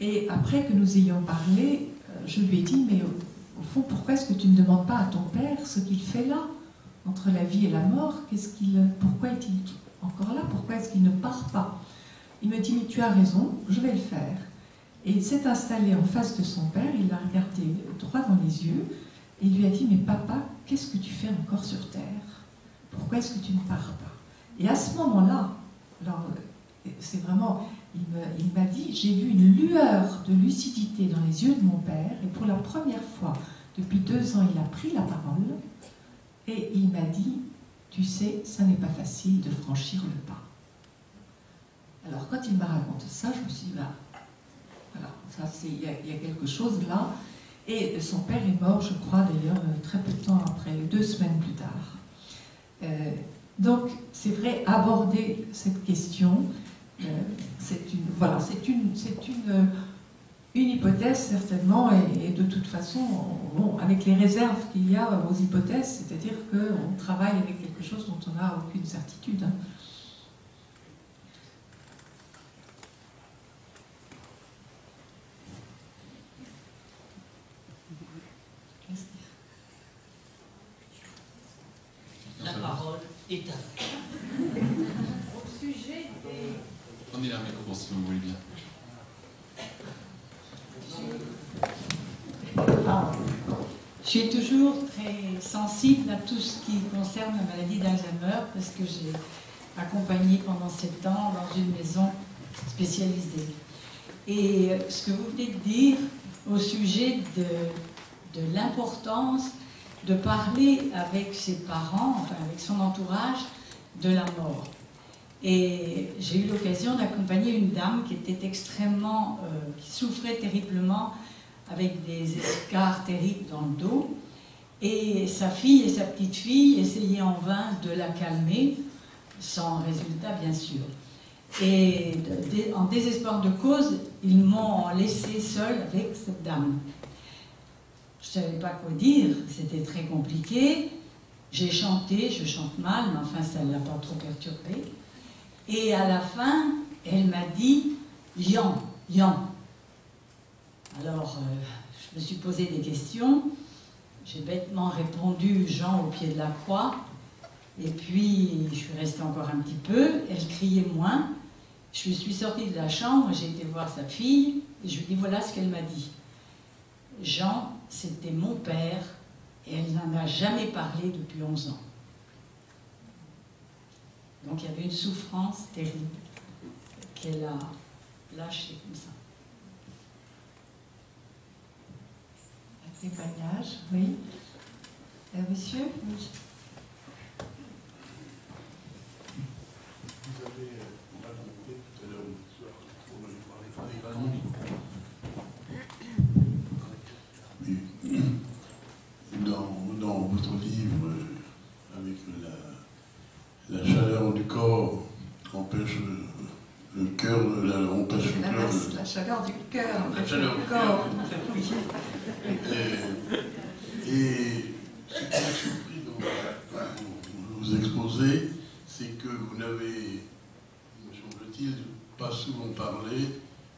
Et après que nous ayons parlé, euh, je lui ai dit, mais au, fond, pourquoi est-ce que tu ne demandes pas à ton père ce qu'il fait là, entre la vie et la mort Pourquoi est-il encore là? Pourquoi est-ce qu'il ne part pas? Il me dit, mais tu as raison, je vais le faire. Et il s'est installé en face de son père, il l'a regardé droit dans les yeux, et il lui a dit, mais papa, qu'est-ce que tu fais encore sur Terre? Pourquoi est-ce que tu ne pars pas? Et à ce moment-là, alors c'est vraiment, il m'a dit, j'ai vu une lueur de lucidité dans les yeux de mon père, et pour la première fois, depuis deux ans, il a pris la parole, et il m'a dit, tu sais, ça n'est pas facile de franchir le pas. Alors quand il m'a raconté ça, je me suis dit, bah, voilà, il y, a quelque chose là. Et son père est mort, je crois d'ailleurs, très peu de temps après, deux semaines plus tard. Euh, donc, c'est vrai, aborder cette question, euh, c'est une, voilà, c'est une, c'est une, une hypothèse certainement, et, de toute façon, bon, avec les réserves qu'il y a aux hypothèses, c'est-à-dire qu'on travaille avec quelque chose dont on n'a aucune certitude. Hein. La parole est à vous. Au sujet des... Prenez la micro si vous voulez bien. Je suis toujours très sensible à tout ce qui concerne la maladie d'Alzheimer parce que j'ai accompagné pendant sept ans dans une maison spécialisée. Et ce que vous venez de dire au sujet de, de l'importance de parler avec ses parents, enfin avec son entourage, de la mort. Et j'ai eu l'occasion d'accompagner une dame qui était extrêmement, euh, qui souffrait terriblement avec des escarres terribles dans le dos. Et sa fille et sa petite fille essayaient en vain de la calmer, sans résultat bien sûr. Et en désespoir de cause, ils m'ont laissé seule avec cette dame. Je ne savais pas quoi dire, c'était très compliqué. J'ai chanté, je chante mal, mais enfin ça ne l'a pas trop perturbée. Et à la fin, elle m'a dit Yan, Yan. Alors, euh, je me suis posé des questions. J'ai bêtement répondu Jean au pied de la croix. Et puis, je suis restée encore un petit peu. Elle criait moins. Je suis sortie de la chambre, j'ai été voir sa fille. Et je lui ai voilà ce qu'elle m'a dit. Jean, c'était mon père. Et elle n'en a jamais parlé depuis 11 ans. Donc il y avait une souffrance terrible qu'elle a lâchée comme ça. Témoignage, oui. Euh, monsieur oui. Vous avez raconté tout à l'heure une histoire dont on avait parlé dans, dans votre livre, avec la, la chaleur du corps empêche le, le cœur, cœur. La, chaleur du cœur, la chaleur du corps. Et, ce qui m'a surpris dans vous exposez, c'est que vous n'avez, me semble-t-il, pas souvent parlé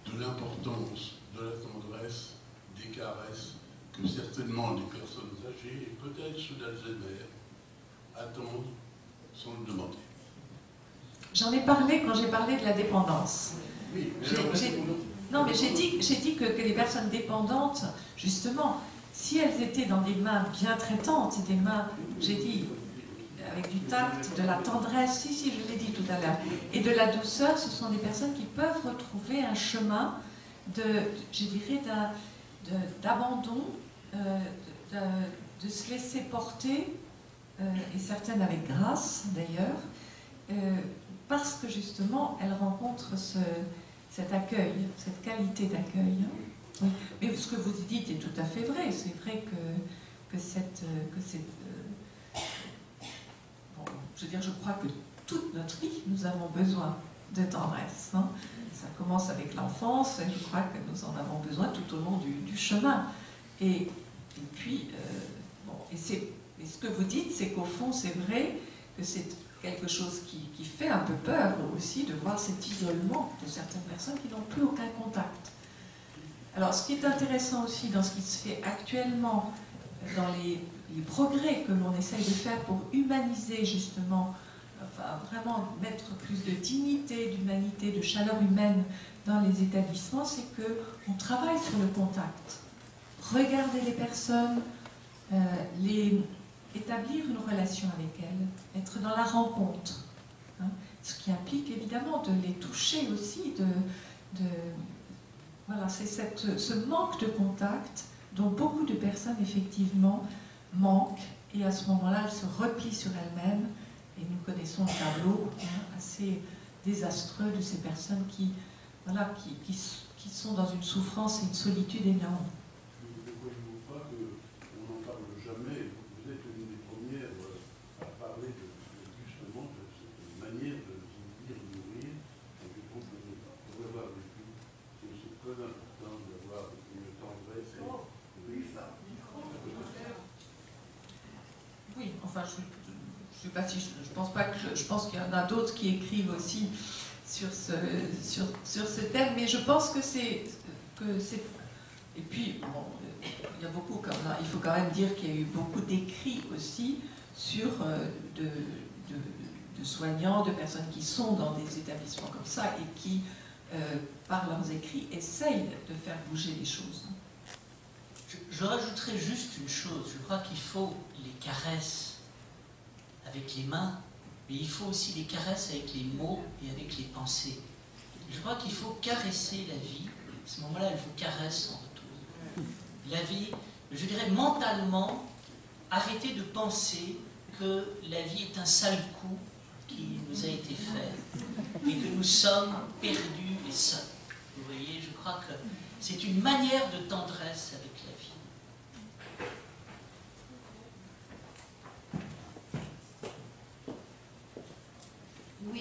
de l'importance de la tendresse, des caresses que certainement les personnes âgées, et peut-être ceux d'Alzheimer, attendent sans le demander. J'en ai parlé quand j'ai parlé de la dépendance. Oui, non, mais j'ai dit, dit que, les personnes dépendantes, justement, si elles étaient dans des mains bien traitantes, des mains, j'ai dit, avec du tact, de la tendresse, si, si, je l'ai dit tout à l'heure, et de la douceur, ce sont des personnes qui peuvent retrouver un chemin de, je dirais, d'abandon, euh, de, se laisser porter, euh, et certaines avec grâce d'ailleurs, euh, parce que justement, elles rencontrent ce, cet accueil, cette qualité d'accueil. Mais ce que vous dites est tout à fait vrai. C'est vrai que, que cette... Que cette euh, je veux dire, je crois que toute notre vie, nous avons besoin de tendresse. Ça commence avec l'enfance, et je crois que nous en avons besoin tout au long du, chemin. Et, et puis, euh, bon, et, et ce que vous dites, c'est qu'au fond, c'est vrai que c'est quelque chose qui, fait un peu peur aussi de voir cet isolement de certaines personnes qui n'ont plus aucun contact. Alors ce qui est intéressant aussi dans ce qui se fait actuellement, dans les, progrès que l'on essaye de faire pour humaniser justement enfin, vraiment mettre plus de dignité, d'humanité, de chaleur humaine dans les établissements, c'est qu'on travaille sur le contact. Regarder les personnes, euh, les, établir une relation avec elles, être dans la rencontre. Hein. ce qui implique évidemment de les toucher aussi, de, voilà, c'est ce manque de contact dont beaucoup de personnes effectivement manquent et à ce moment-là elles se replient sur elles-mêmes et nous connaissons un tableau hein, assez désastreux de ces personnes qui, voilà, qui, qui, sont dans une souffrance et une solitude énorme. Ne voyez-vous pas qu'on n'en parle jamais Vous êtes une des premières à parler de, justement de cette manière de vivre, de mourir. Et je trouve que pour avoir vécu, c'est très important d'avoir une tendresse. Oh, oui, oui, enfin, je je sais pas si je, pense pas que je, pense qu'il y en a d'autres qui écrivent aussi sur ce, sur, sur ce thème, mais je pense que c'est et puis il y a beaucoup il faut quand même dire qu'il y a eu beaucoup d'écrits aussi sur euh, de, de, soignants, de personnes qui sont dans des établissements comme ça et qui, euh, par leurs écrits, essayent de faire bouger les choses. Je, je rajouterais juste une chose, je crois qu'il faut les caresses avec les mains, mais il faut aussi les caresses avec les mots et avec les pensées. Je crois qu'il faut caresser la vie. À ce moment-là, il faut caresser en retour. La vie, je dirais mentalement, arrêter de penser que la vie est un sale coup qui nous a été fait et que nous sommes perdus et seuls. Vous voyez, je crois que c'est une manière de tendresse avec la vie.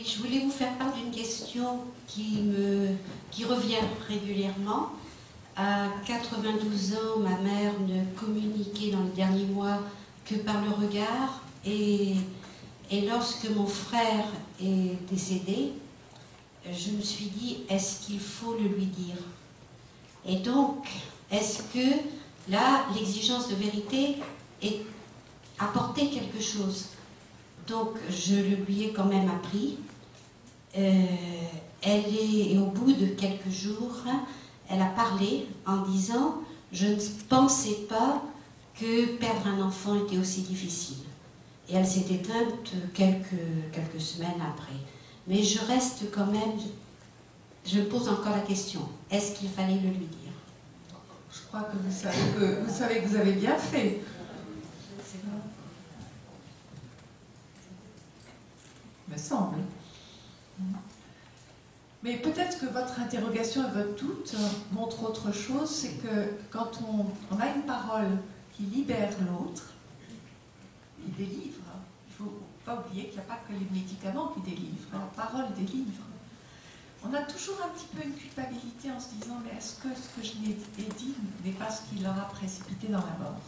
Je voulais vous faire part d'une question qui, me, qui revient régulièrement. À 92 ans, ma mère ne communiquait dans les derniers mois que par le regard. Et, et lorsque mon frère est décédé, je me suis dit, est-ce qu'il faut le lui dire? Et donc, est-ce que là, l'exigence de vérité est apporter quelque chose? Donc, je le lui ai quand même appris. Euh, elle est, et au bout de quelques jours, elle a parlé en disant Je ne pensais pas que perdre un enfant était aussi difficile. Et elle s'est éteinte quelques, quelques semaines après. Mais je reste quand même, je pose encore la question est-ce qu'il fallait le lui dire? Je crois que vous savez que vous, savez que vous avez bien fait. me semble. Mais peut-être que votre interrogation et votre doute montrent autre chose, c'est que quand on, a une parole qui libère l'autre, qui délivre, il ne faut pas oublier qu'il n'y a pas que les médicaments qui délivrent, la parole délivre. On a toujours un petit peu une culpabilité en se disant mais est-ce que ce que je n'ai dit n'est pas ce qui l'aura précipité dans la mort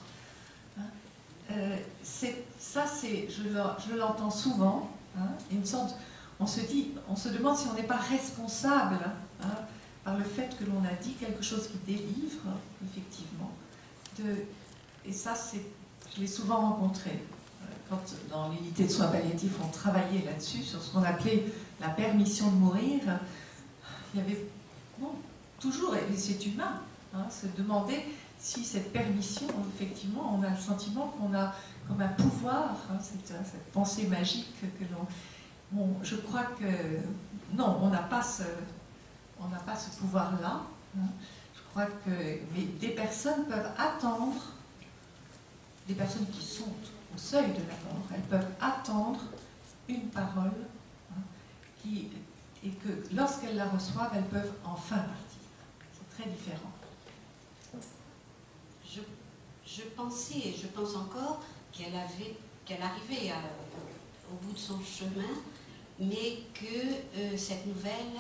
hein? Euh, Ça, je l'entends souvent, Hein, une sorte, on se demande si on n'est pas responsable hein, par le fait que l'on a dit quelque chose qui délivre, effectivement. Et ça, je l'ai souvent rencontré. Euh, quand dans l'unité de soins palliatifs, on travaillait là-dessus, sur ce qu'on appelait la permission de mourir, il y avait toujours, et c'est humain, hein, se demander si cette permission, effectivement, on a le sentiment qu'on a comme un pouvoir, hein, cette, pensée magique que l'on... Bon, je crois que non, on n'a pas ce, on n'a pas ce pouvoir-là. Hein. Je crois que mais des personnes peuvent attendre, des personnes qui sont au seuil de la mort, elles peuvent attendre une parole hein, qui, et que lorsqu'elles la reçoivent, elles peuvent enfin partir. C'est très différent. Je, je pensais et je pense encore qu'elle avait, qu'elle arrivait au bout de son chemin, mais que euh, cette nouvelle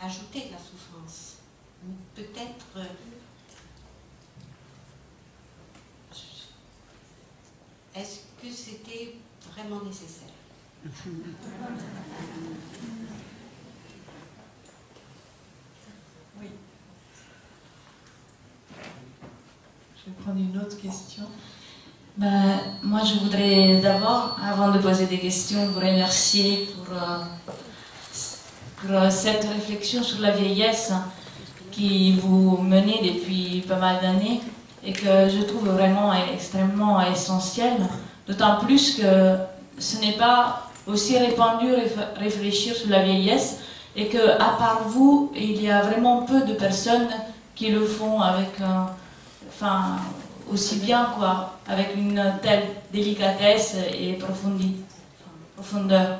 ajoutait de la souffrance. Peut-être. Euh, est-ce que c'était vraiment nécessaire? Oui. Je vais prendre une autre question. Ben, moi, je voudrais d'abord, avant de poser des questions, vous remercier pour, euh, euh, cette réflexion sur la vieillesse qui vous menez depuis pas mal d'années et que je trouve vraiment extrêmement essentielle, d'autant plus que ce n'est pas aussi répandu réfléchir sur la vieillesse et que part vous, il y a vraiment peu de personnes qui le font avec, enfin, aussi bien quoi, avec une telle délicatesse et profondeur.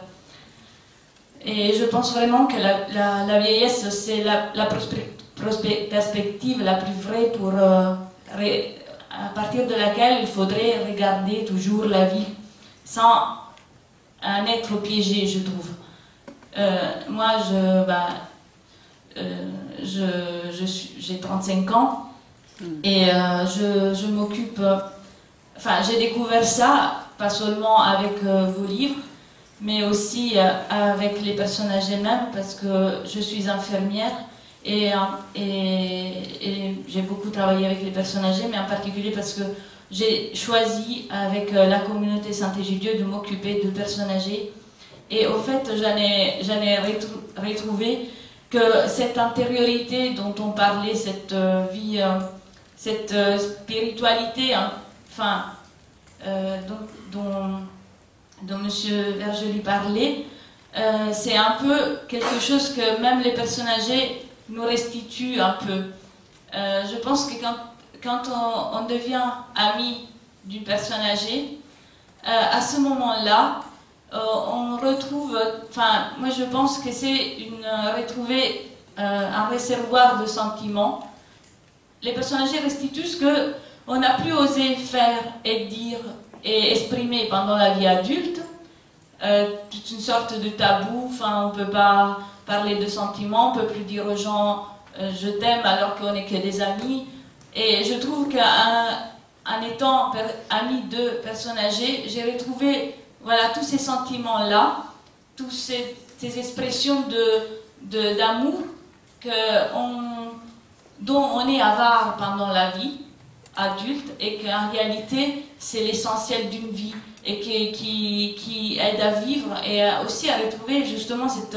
Et je pense vraiment que la, la, vieillesse, c'est la, la perspective la plus vraie pour, euh, à partir de laquelle il faudrait regarder toujours la vie sans un être piégé, je trouve. Euh, moi, je, bah, euh, je, j'ai 35 ans et je, je m'occupe. Enfin, j'ai découvert ça pas seulement avec vos livres, mais aussi avec les personnes âgées même, parce que je suis infirmière et, j'ai beaucoup travaillé avec les personnes âgées, mais en particulier parce que j'ai choisi avec euh, la communauté Saint-Égidieu de m'occuper de personnes âgées. Et au fait, j'en ai, ai retrouvé que cette intériorité dont on parlait, cette euh, vie, euh, cette spiritualité, hein, enfin, dont, dont, M. Vergely parlait, c'est un peu quelque chose que même les personnes âgées nous restitue un peu. Euh, je pense que quand, on, devient ami d'une personne âgée, euh, à ce moment-là, euh, on retrouve, enfin, moi je pense que c'est retrouver un réservoir de sentiments. Les personnes âgées restituent ce que on n'a plus osé faire et dire et exprimer pendant la vie adulte. toute une sorte de tabou, enfin, on peut pas parler de sentiments, on peut plus dire aux gens euh, je t'aime alors qu'on n'est que des amis. Et je trouve qu'en étant ami de personnes âgées, j'ai retrouvé voilà, tous ces sentiments-là, toutes ces, expressions d'amour de, dont on est avare pendant la vie adulte et qu'en réalité c'est l'essentiel d'une vie et qui, aide à vivre et aussi à retrouver justement cette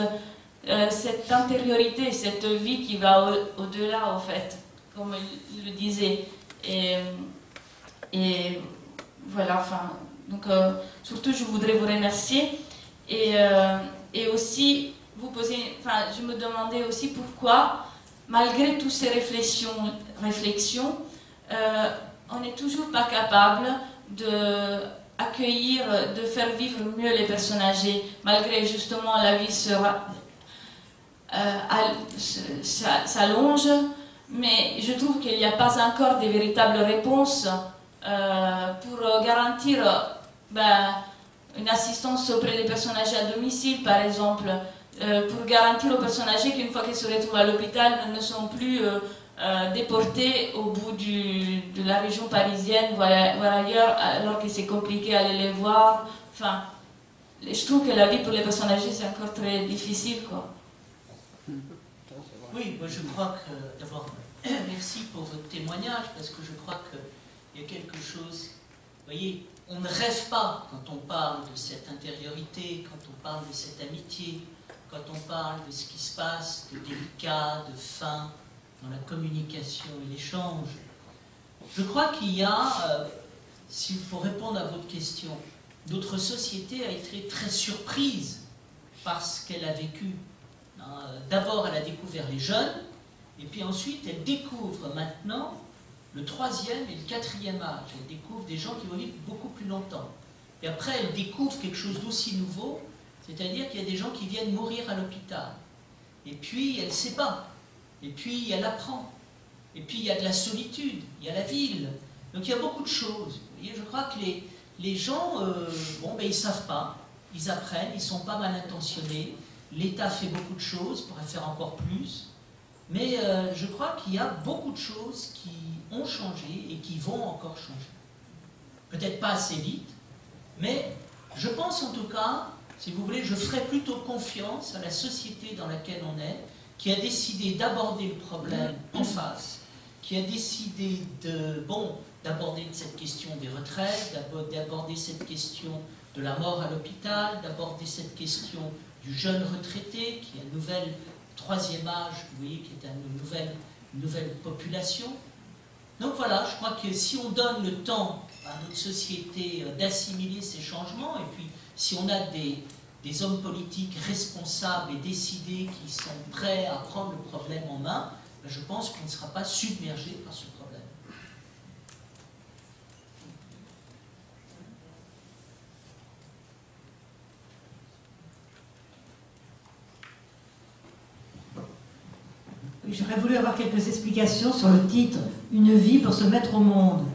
euh, cette intériorité, cette vie qui va au-delà, en fait, comme il le disait. Et, et voilà, enfin, donc euh, surtout je voudrais vous remercier et, euh, et aussi vous poser, enfin, je me demandais aussi pourquoi, malgré toutes ces réflexions, réflexions on n'est toujours pas capable de accueillir, de faire vivre mieux les personnes âgées, malgré justement la vie euh, s'allonge, mais je trouve qu'il n'y a pas encore de véritables réponses euh, pour garantir ben, une assistance auprès des personnes âgées à domicile, par exemple, euh, pour garantir aux personnes âgées qu'une fois qu'elles se retrouvent à l'hôpital, elles ne sont plus déportées au bout de la région parisienne, voire, ailleurs, alors que c'est compliqué d'aller les voir. Enfin, je trouve que la vie pour les personnes âgées, c'est encore très difficile. Quoi. Oui, moi je crois que, d'abord, merci pour votre témoignage, parce que je crois qu'il y a quelque chose, vous voyez, on ne rêve pas quand on parle de cette intériorité, quand on parle de cette amitié, quand on parle de ce qui se passe de délicat, de fin dans la communication et l'échange. Je crois qu'il y a, euh, si pour répondre à votre question, notre société a été très surprise par ce qu'elle a vécu euh, d'abord, elle a découvert les jeunes, et puis ensuite, elle découvre maintenant le troisième et le quatrième âge. Elle découvre des gens qui vont vivre beaucoup plus longtemps. Et après, elle découvre quelque chose d'aussi nouveau, c'est-à-dire qu'il y a des gens qui viennent mourir à l'hôpital. Et puis, elle ne sait pas. Et puis, elle apprend. Et puis, il y a de la solitude, il y a la ville. Donc, il y a beaucoup de choses. je crois que les, les gens, euh, bon, ben, ils ne savent pas. Ils apprennent, ils ne sont pas mal intentionnés. L'État fait beaucoup de choses, pourrait faire encore plus, mais euh, je crois qu'il y a beaucoup de choses qui ont changé et qui vont encore changer. Peut-être pas assez vite, mais je pense en tout cas, si vous voulez, je ferai plutôt confiance à la société dans laquelle on est, qui a décidé d'aborder le problème en face qui a décidé de, bon, d'aborder cette question des retraites, d'aborder cette question de la mort à l'hôpital, d'aborder cette question du jeune retraité, qui est un nouvel troisième âge, voyez, qui est une nouvelle, une nouvelle population. Donc voilà, je crois que si on donne le temps à notre société euh, d'assimiler ces changements, et puis si on a des, hommes politiques responsables et décidés qui sont prêts à prendre le problème en main, ben, je pense qu'on ne sera pas submergé par ce problème. J'aurais voulu avoir quelques explications sur le titre Une vie pour se mettre au monde.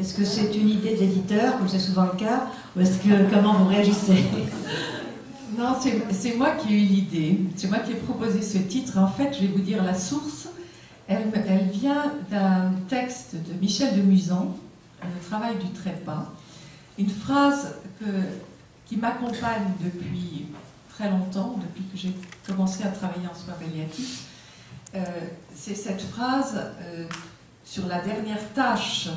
Est-ce que c'est une idée de l'éditeur, comme c'est souvent le cas, ou est-ce que comment vous réagissez Non, c'est moi qui ai eu l'idée. C'est moi qui ai proposé ce titre. En fait, je vais vous dire la source. Elle, vient d'un texte de Michel de Musan, Le travail du trépas. Une phrase qui m'accompagne depuis très longtemps, depuis que j'ai commencé à travailler en soins palliatifs. Euh, c'est cette phrase euh, sur la dernière tâche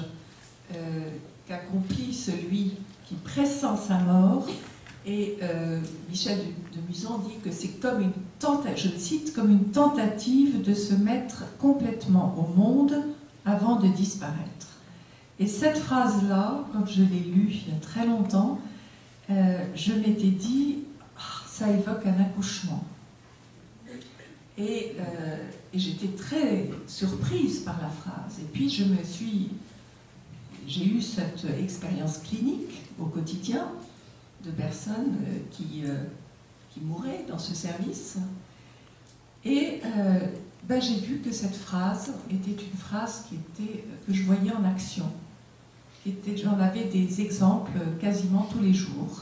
euh, qu'accomplit celui qui pressent sa mort. Et euh, Michel de, Musan dit que c'est comme une tentative, je cite, comme une tentative de se mettre complètement au monde avant de disparaître. Et cette phrase-là, quand je l'ai lue il y a très longtemps, euh, je m'étais dit, ah, ça évoque un accouchement. Et j'étais très surprise par la phrase. Et puis je me suis j'ai eu cette expérience clinique au quotidien de personnes euh, qui, euh, qui mouraient dans ce service. Et euh, ben, j'ai vu que cette phrase était une phrase qui était, que je voyais en action. J'en avais des exemples quasiment tous les jours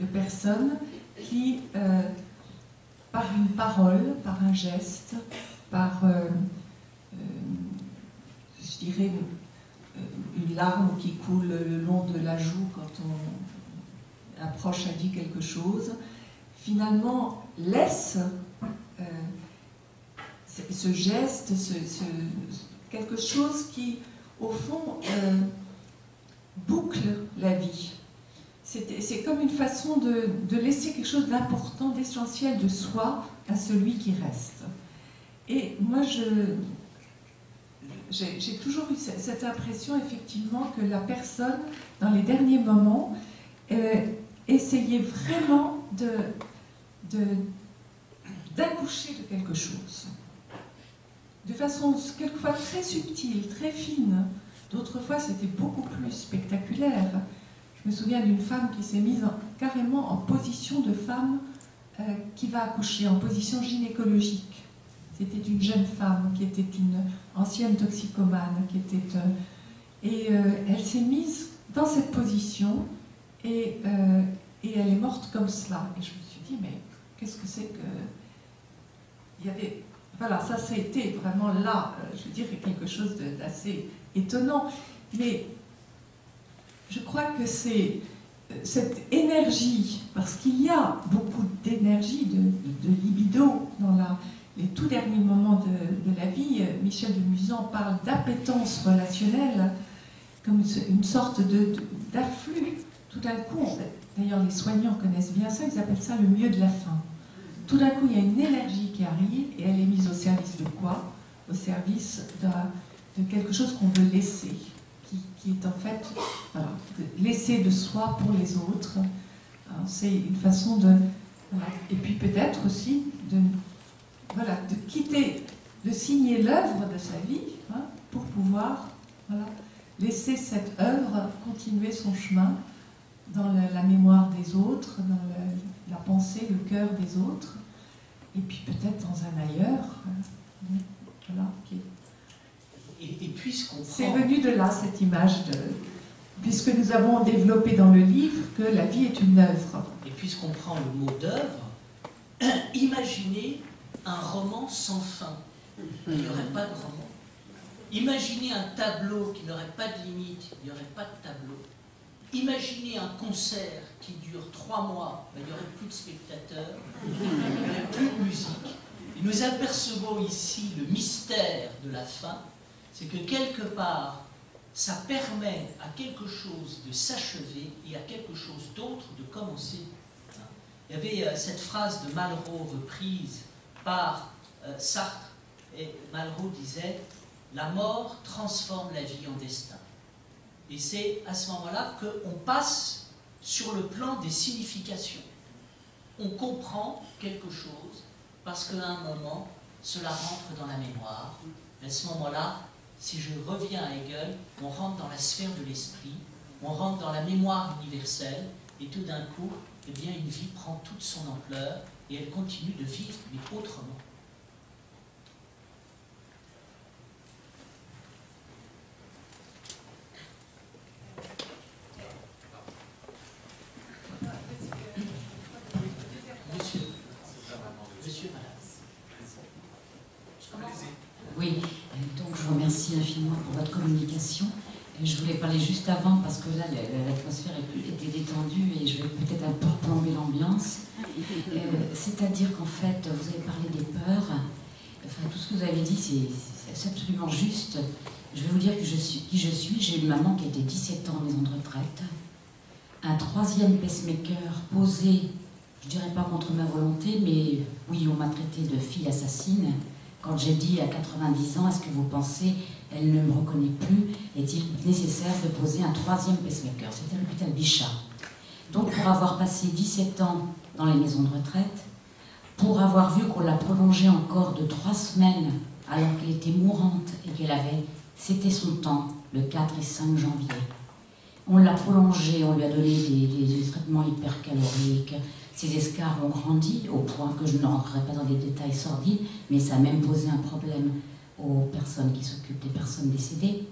de personnes qui, par une parole, par un geste, par, je dirais, une larme qui coule le long de la joue quand on approche a dit quelque chose, finalement laisse euh, ce geste, ce, quelque chose qui, au fond, euh, boucle la vie. C'est comme une façon de, de laisser quelque chose d'important, d'essentiel de soi à celui qui reste. Et moi, je, j'ai toujours eu cette impression, effectivement, que la personne, dans les derniers moments, euh, essayait vraiment d'accoucher de, quelque chose. De façon quelquefois très subtile, très fine. D'autres fois, c'était beaucoup plus spectaculaire. Je me souviens d'une femme qui s'est mise carrément en position de femme euh, qui va accoucher, en position gynécologique. C'était une jeune femme qui était une ancienne toxicomane, qui était euh, et euh, elle s'est mise dans cette position et, euh, et, elle est morte comme cela. Et je me suis dit mais qu'est-ce que c'est que il y avait voilà ça ça a été vraiment là, je veux dire quelque chose d'assez étonnant, mais je crois que c'est cette énergie, parce qu'il y a beaucoup d'énergie, de, libido dans la, les tout derniers moments de, la vie, Michel de Musan parle d'appétence relationnelle comme une sorte d'afflux. Tout d'un coup, d'ailleurs les soignants connaissent bien ça, ils appellent ça le mieux de la fin. Tout d'un coup, il y a une énergie qui arrive et elle est mise au service de quoi? Au service de, quelque chose qu'on veut laisser, qui, est en fait laisser de soi pour les autres. Hein, c'est une façon de... Et puis peut-être aussi de voilà, de quitter, de signer l'œuvre de sa vie hein, pour pouvoir laisser cette œuvre continuer son chemin dans la, mémoire des autres, dans la pensée, le cœur des autres, et puis peut-être dans un ailleurs. Hein, voilà, et, puisqu'on C'est venu de là cette image de, puisque nous avons développé dans le livre que la vie est une œuvre. Et puisqu'on prend le mot d'œuvre, imaginez un roman sans fin. Il n'y aurait pas de roman. Imaginez un tableau qui n'aurait pas de limite, il n'y aurait pas de tableau. Imaginez un concert qui dure trois mois, il n'y aurait plus de spectateurs, il n'y aurait plus de musique. Et nous apercevons ici le mystère de la fin, c'est que quelque part, ça permet à quelque chose de s'achever et à quelque chose d'autre de commencer. Il y avait euh, cette phrase de Malraux reprise par euh, Sartre, et Malraux disait La mort transforme la vie en destin. Et c'est à ce moment-là qu'on passe sur le plan des significations. On comprend quelque chose parce qu'à un moment, cela rentre dans la mémoire. à ce moment-là, si je reviens à Hegel, on rentre dans la sphère de l'esprit, on rentre dans la mémoire universelle, et tout d'un coup, eh bien, une vie prend toute son ampleur et elle continue de vivre, mais autrement. Oui, donc je vous remercie infiniment pour votre communication. Je voulais parler juste avant parce que là l'atmosphère était détendue et je vais peut-être un peu plomber l'ambiance. Euh, c'est-à-dire qu'en fait, vous avez parlé des peurs. Enfin, tout ce que vous avez dit, c'est absolument juste. Je vais vous dire que je suis, qui je suis. J'ai une maman qui était 17 ans en maison de retraite. Un troisième pacemaker posé, je dirais pas contre ma volonté, mais oui, on m'a traité de fille assassine. Quand j'ai dit à 90 ans, est-ce que vous pensez, elle ne me reconnaît plus, est-il nécessaire de poser un troisième pacemaker? C'était l'hôpital Bichat. Donc pour avoir passé 17 ans dans les maisons de retraite, pour avoir vu qu'on l'a prolongée encore de trois semaines alors qu'elle était mourante et qu'elle avait, c'était son temps, le 4 et 5 janvier. On l'a prolongée, on lui a donné des, traitements hypercaloriques, ces escarres ont grandi au point que je ne rentrerai pas dans des détails sordides, mais ça a même posé un problème aux personnes qui s'occupent des personnes décédées.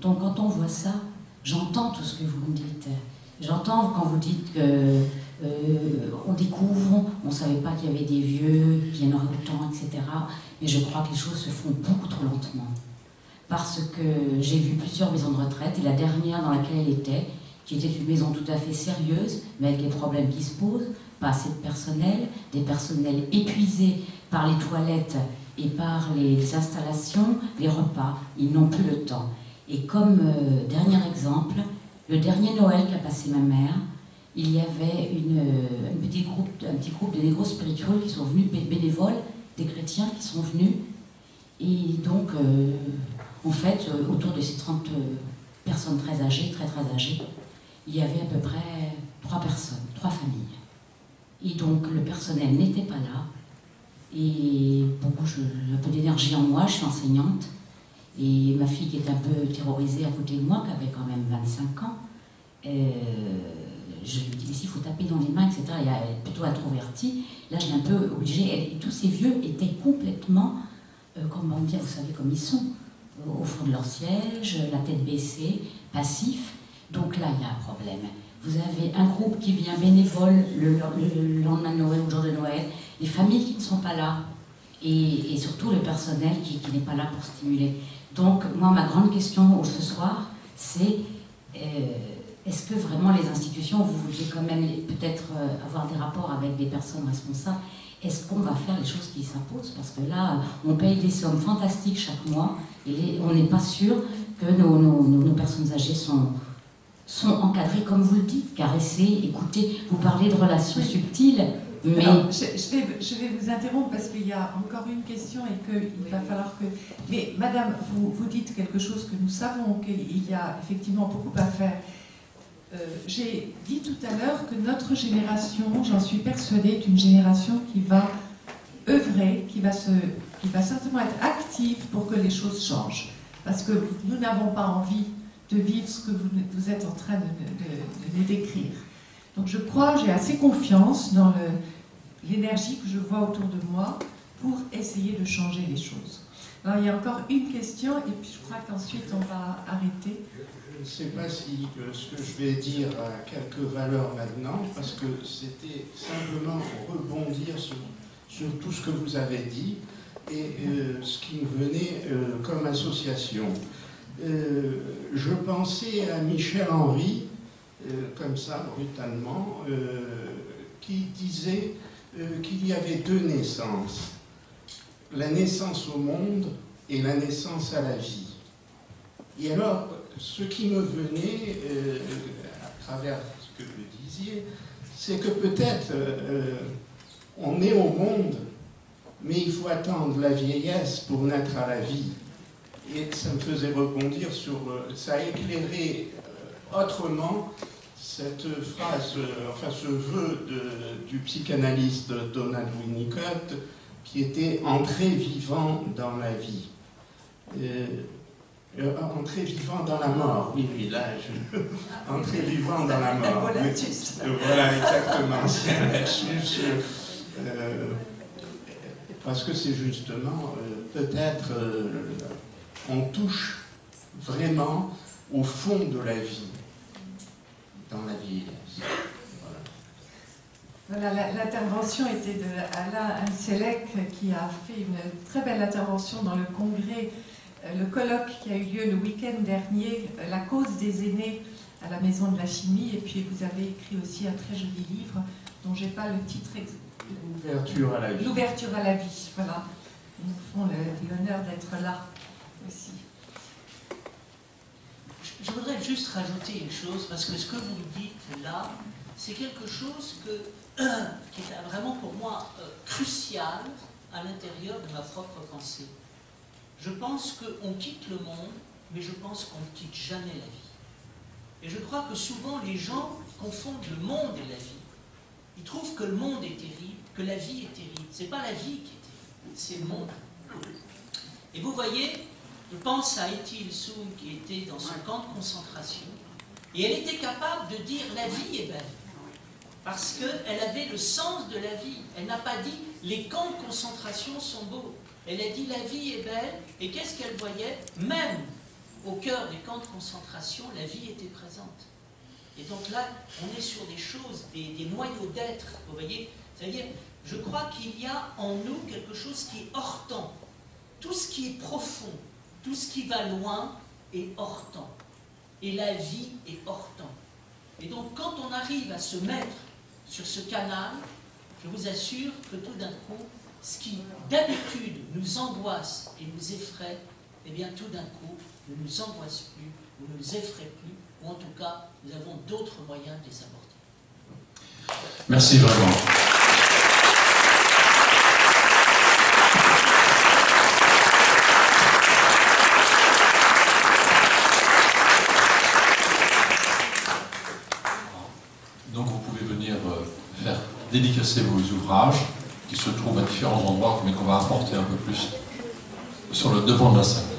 Donc quand on voit ça, j'entends tout ce que vous me dites. J'entends quand vous dites que euh, on découvre, on ne savait pas qu'il y avait des vieux qui en auraient autant, etc. Mais je crois que les choses se font beaucoup trop lentement. Parce que j'ai vu plusieurs maisons de retraite et la dernière dans laquelle elle était, qui était une maison tout à fait sérieuse, mais avec les problèmes qui se posent, pas assez de personnel, des personnels épuisés par les toilettes et par les installations, les repas. Ils n'ont plus le temps. Et comme euh, dernier exemple, le dernier Noël qu'a passé ma mère, il y avait une, un, petit groupe, un petit groupe de négros spirituels qui sont venus, bénévoles, des chrétiens qui sont venus. Et donc, euh, en fait, euh, autour de ces 30 personnes très âgées, très très âgées, il y avait à peu près trois personnes, trois familles. Et donc le personnel n'était pas là. Et bon, j'ai un peu d'énergie en moi, je suis enseignante. Et ma fille qui est un peu terrorisée à côté de moi, qui avait quand même 25 ans, euh, je lui dis, mais s'il faut taper dans les mains, etc., elle est plutôt introvertie. Là, je l'ai un peu obligée. Et tous ces vieux étaient complètement, euh, comment dire, vous savez comme ils sont, au fond de leur siège, la tête baissée, passifs. Donc là, il y a un problème. Vous avez un groupe qui vient bénévole le, lendemain de Noël ou le jour de Noël, les familles qui ne sont pas là, et, surtout le personnel qui, n'est pas là pour stimuler. Donc, moi, ma grande question ce soir, c'est euh, est-ce que vraiment les institutions, vous voulez quand même peut-être euh, avoir des rapports avec des personnes responsables est-ce qu'on va faire les choses qui s'imposent? Parce que là, on paye des sommes fantastiques chaque mois et on n'est pas sûr que nos personnes âgées sont, sont encadrés, comme vous le dites, caressés, écoutés. Vous parlez de relations subtiles, mais... je, vais, je, vais, vous interrompre parce qu'il y a encore une question et qu'il va falloir que... Mais Madame, vous, vous dites quelque chose que nous savons, qu'il y a effectivement beaucoup à faire. Euh, j'ai dit tout à l'heure que notre génération, j'en suis persuadée, est une génération qui va œuvrer, qui va, se, qui va certainement être active pour que les choses changent. Parce que nous n'avons pas envie de vivre ce que vous, êtes en train de, nous décrire. Donc je crois, j'ai assez confiance dans l'énergie que je vois autour de moi pour essayer de changer les choses. Il y a encore une question et puis je crois qu'ensuite on va arrêter. Je ne sais pas si euh, ce que je vais dire a quelques valeurs maintenant, parce que c'était simplement rebondir sur, tout ce que vous avez dit et euh, ce qui me venait euh, comme association. Je pensais à Michel Henry, comme ça, brutalement, qui disait qu'il y avait deux naissances, la naissance au monde et la naissance à la vie. Et alors, ce qui me venait euh, à travers ce que vous disiez, c'est que peut-être euh, on est au monde, mais il faut attendre la vieillesse pour naître à la vie. Et ça me faisait rebondir sur, ça a éclairé autrement cette phrase, enfin ce vœu de, du psychanalyste Donald Winnicott qui était entrer vivant dans la vie. Euh, euh, entrer vivant dans la mort, oui, oui, là, je... entrer vivant dans la mort. Voilà, exactement, c'est un lapsus. Euh, parce que c'est justement, peut-être, on touche vraiment au fond de la vie, dans la vieillesse. Voilà, l'intervention était de Alain Anselec qui a fait une très belle intervention dans le congrès, euh, le colloque qui a eu lieu le week-end dernier, euh, La cause des aînés à la Maison de la Chimie. Et puis vous avez écrit aussi un très joli livre dont j'ai pas le titre exact. L'ouverture à la vie. L'ouverture à la vie, voilà. Ils nous font l'honneur d'être là aussi. Je voudrais juste rajouter une chose, parce que ce que vous dites là, c'est quelque chose qui est vraiment pour moi euh, crucial à l'intérieur de ma propre pensée. Je pense qu'on quitte le monde, mais je pense qu'on ne quitte jamais la vie. Et je crois que souvent les gens confondent le monde et la vie. Ils trouvent que le monde est terrible, que la vie est terrible. Ce n'est pas la vie qui est terrible, c'est le monde. Et vous voyez, je pense à Ethel Soon qui était dans son camp de concentration, et elle était capable de dire la vie est belle parce qu'elle avait le sens de la vie. Elle n'a pas dit les camps de concentration sont beaux. Elle a dit la vie est belle, et qu'est-ce qu'elle voyait? Même au cœur des camps de concentration, la vie était présente. Et donc là, on est sur des choses, des, noyaux d'être, vous voyez C'est-à-dire, je crois qu'il y a en nous quelque chose qui est hors temps. Tout ce qui est profond, tout ce qui va loin est hors temps. Et la vie est hors temps. Et donc, quand on arrive à se mettre sur ce canal, je vous assure que tout d'un coup, ce qui d'habitude nous angoisse et nous effraie, eh bien tout d'un coup ne nous angoisse plus, ou ne nous effraie plus, ou en tout cas, nous avons d'autres moyens de les aborder. Merci vraiment. Dédicacer vos ouvrages qui se trouvent à différents endroits, mais qu'on va apporter un peu plus sur le devant de la scène.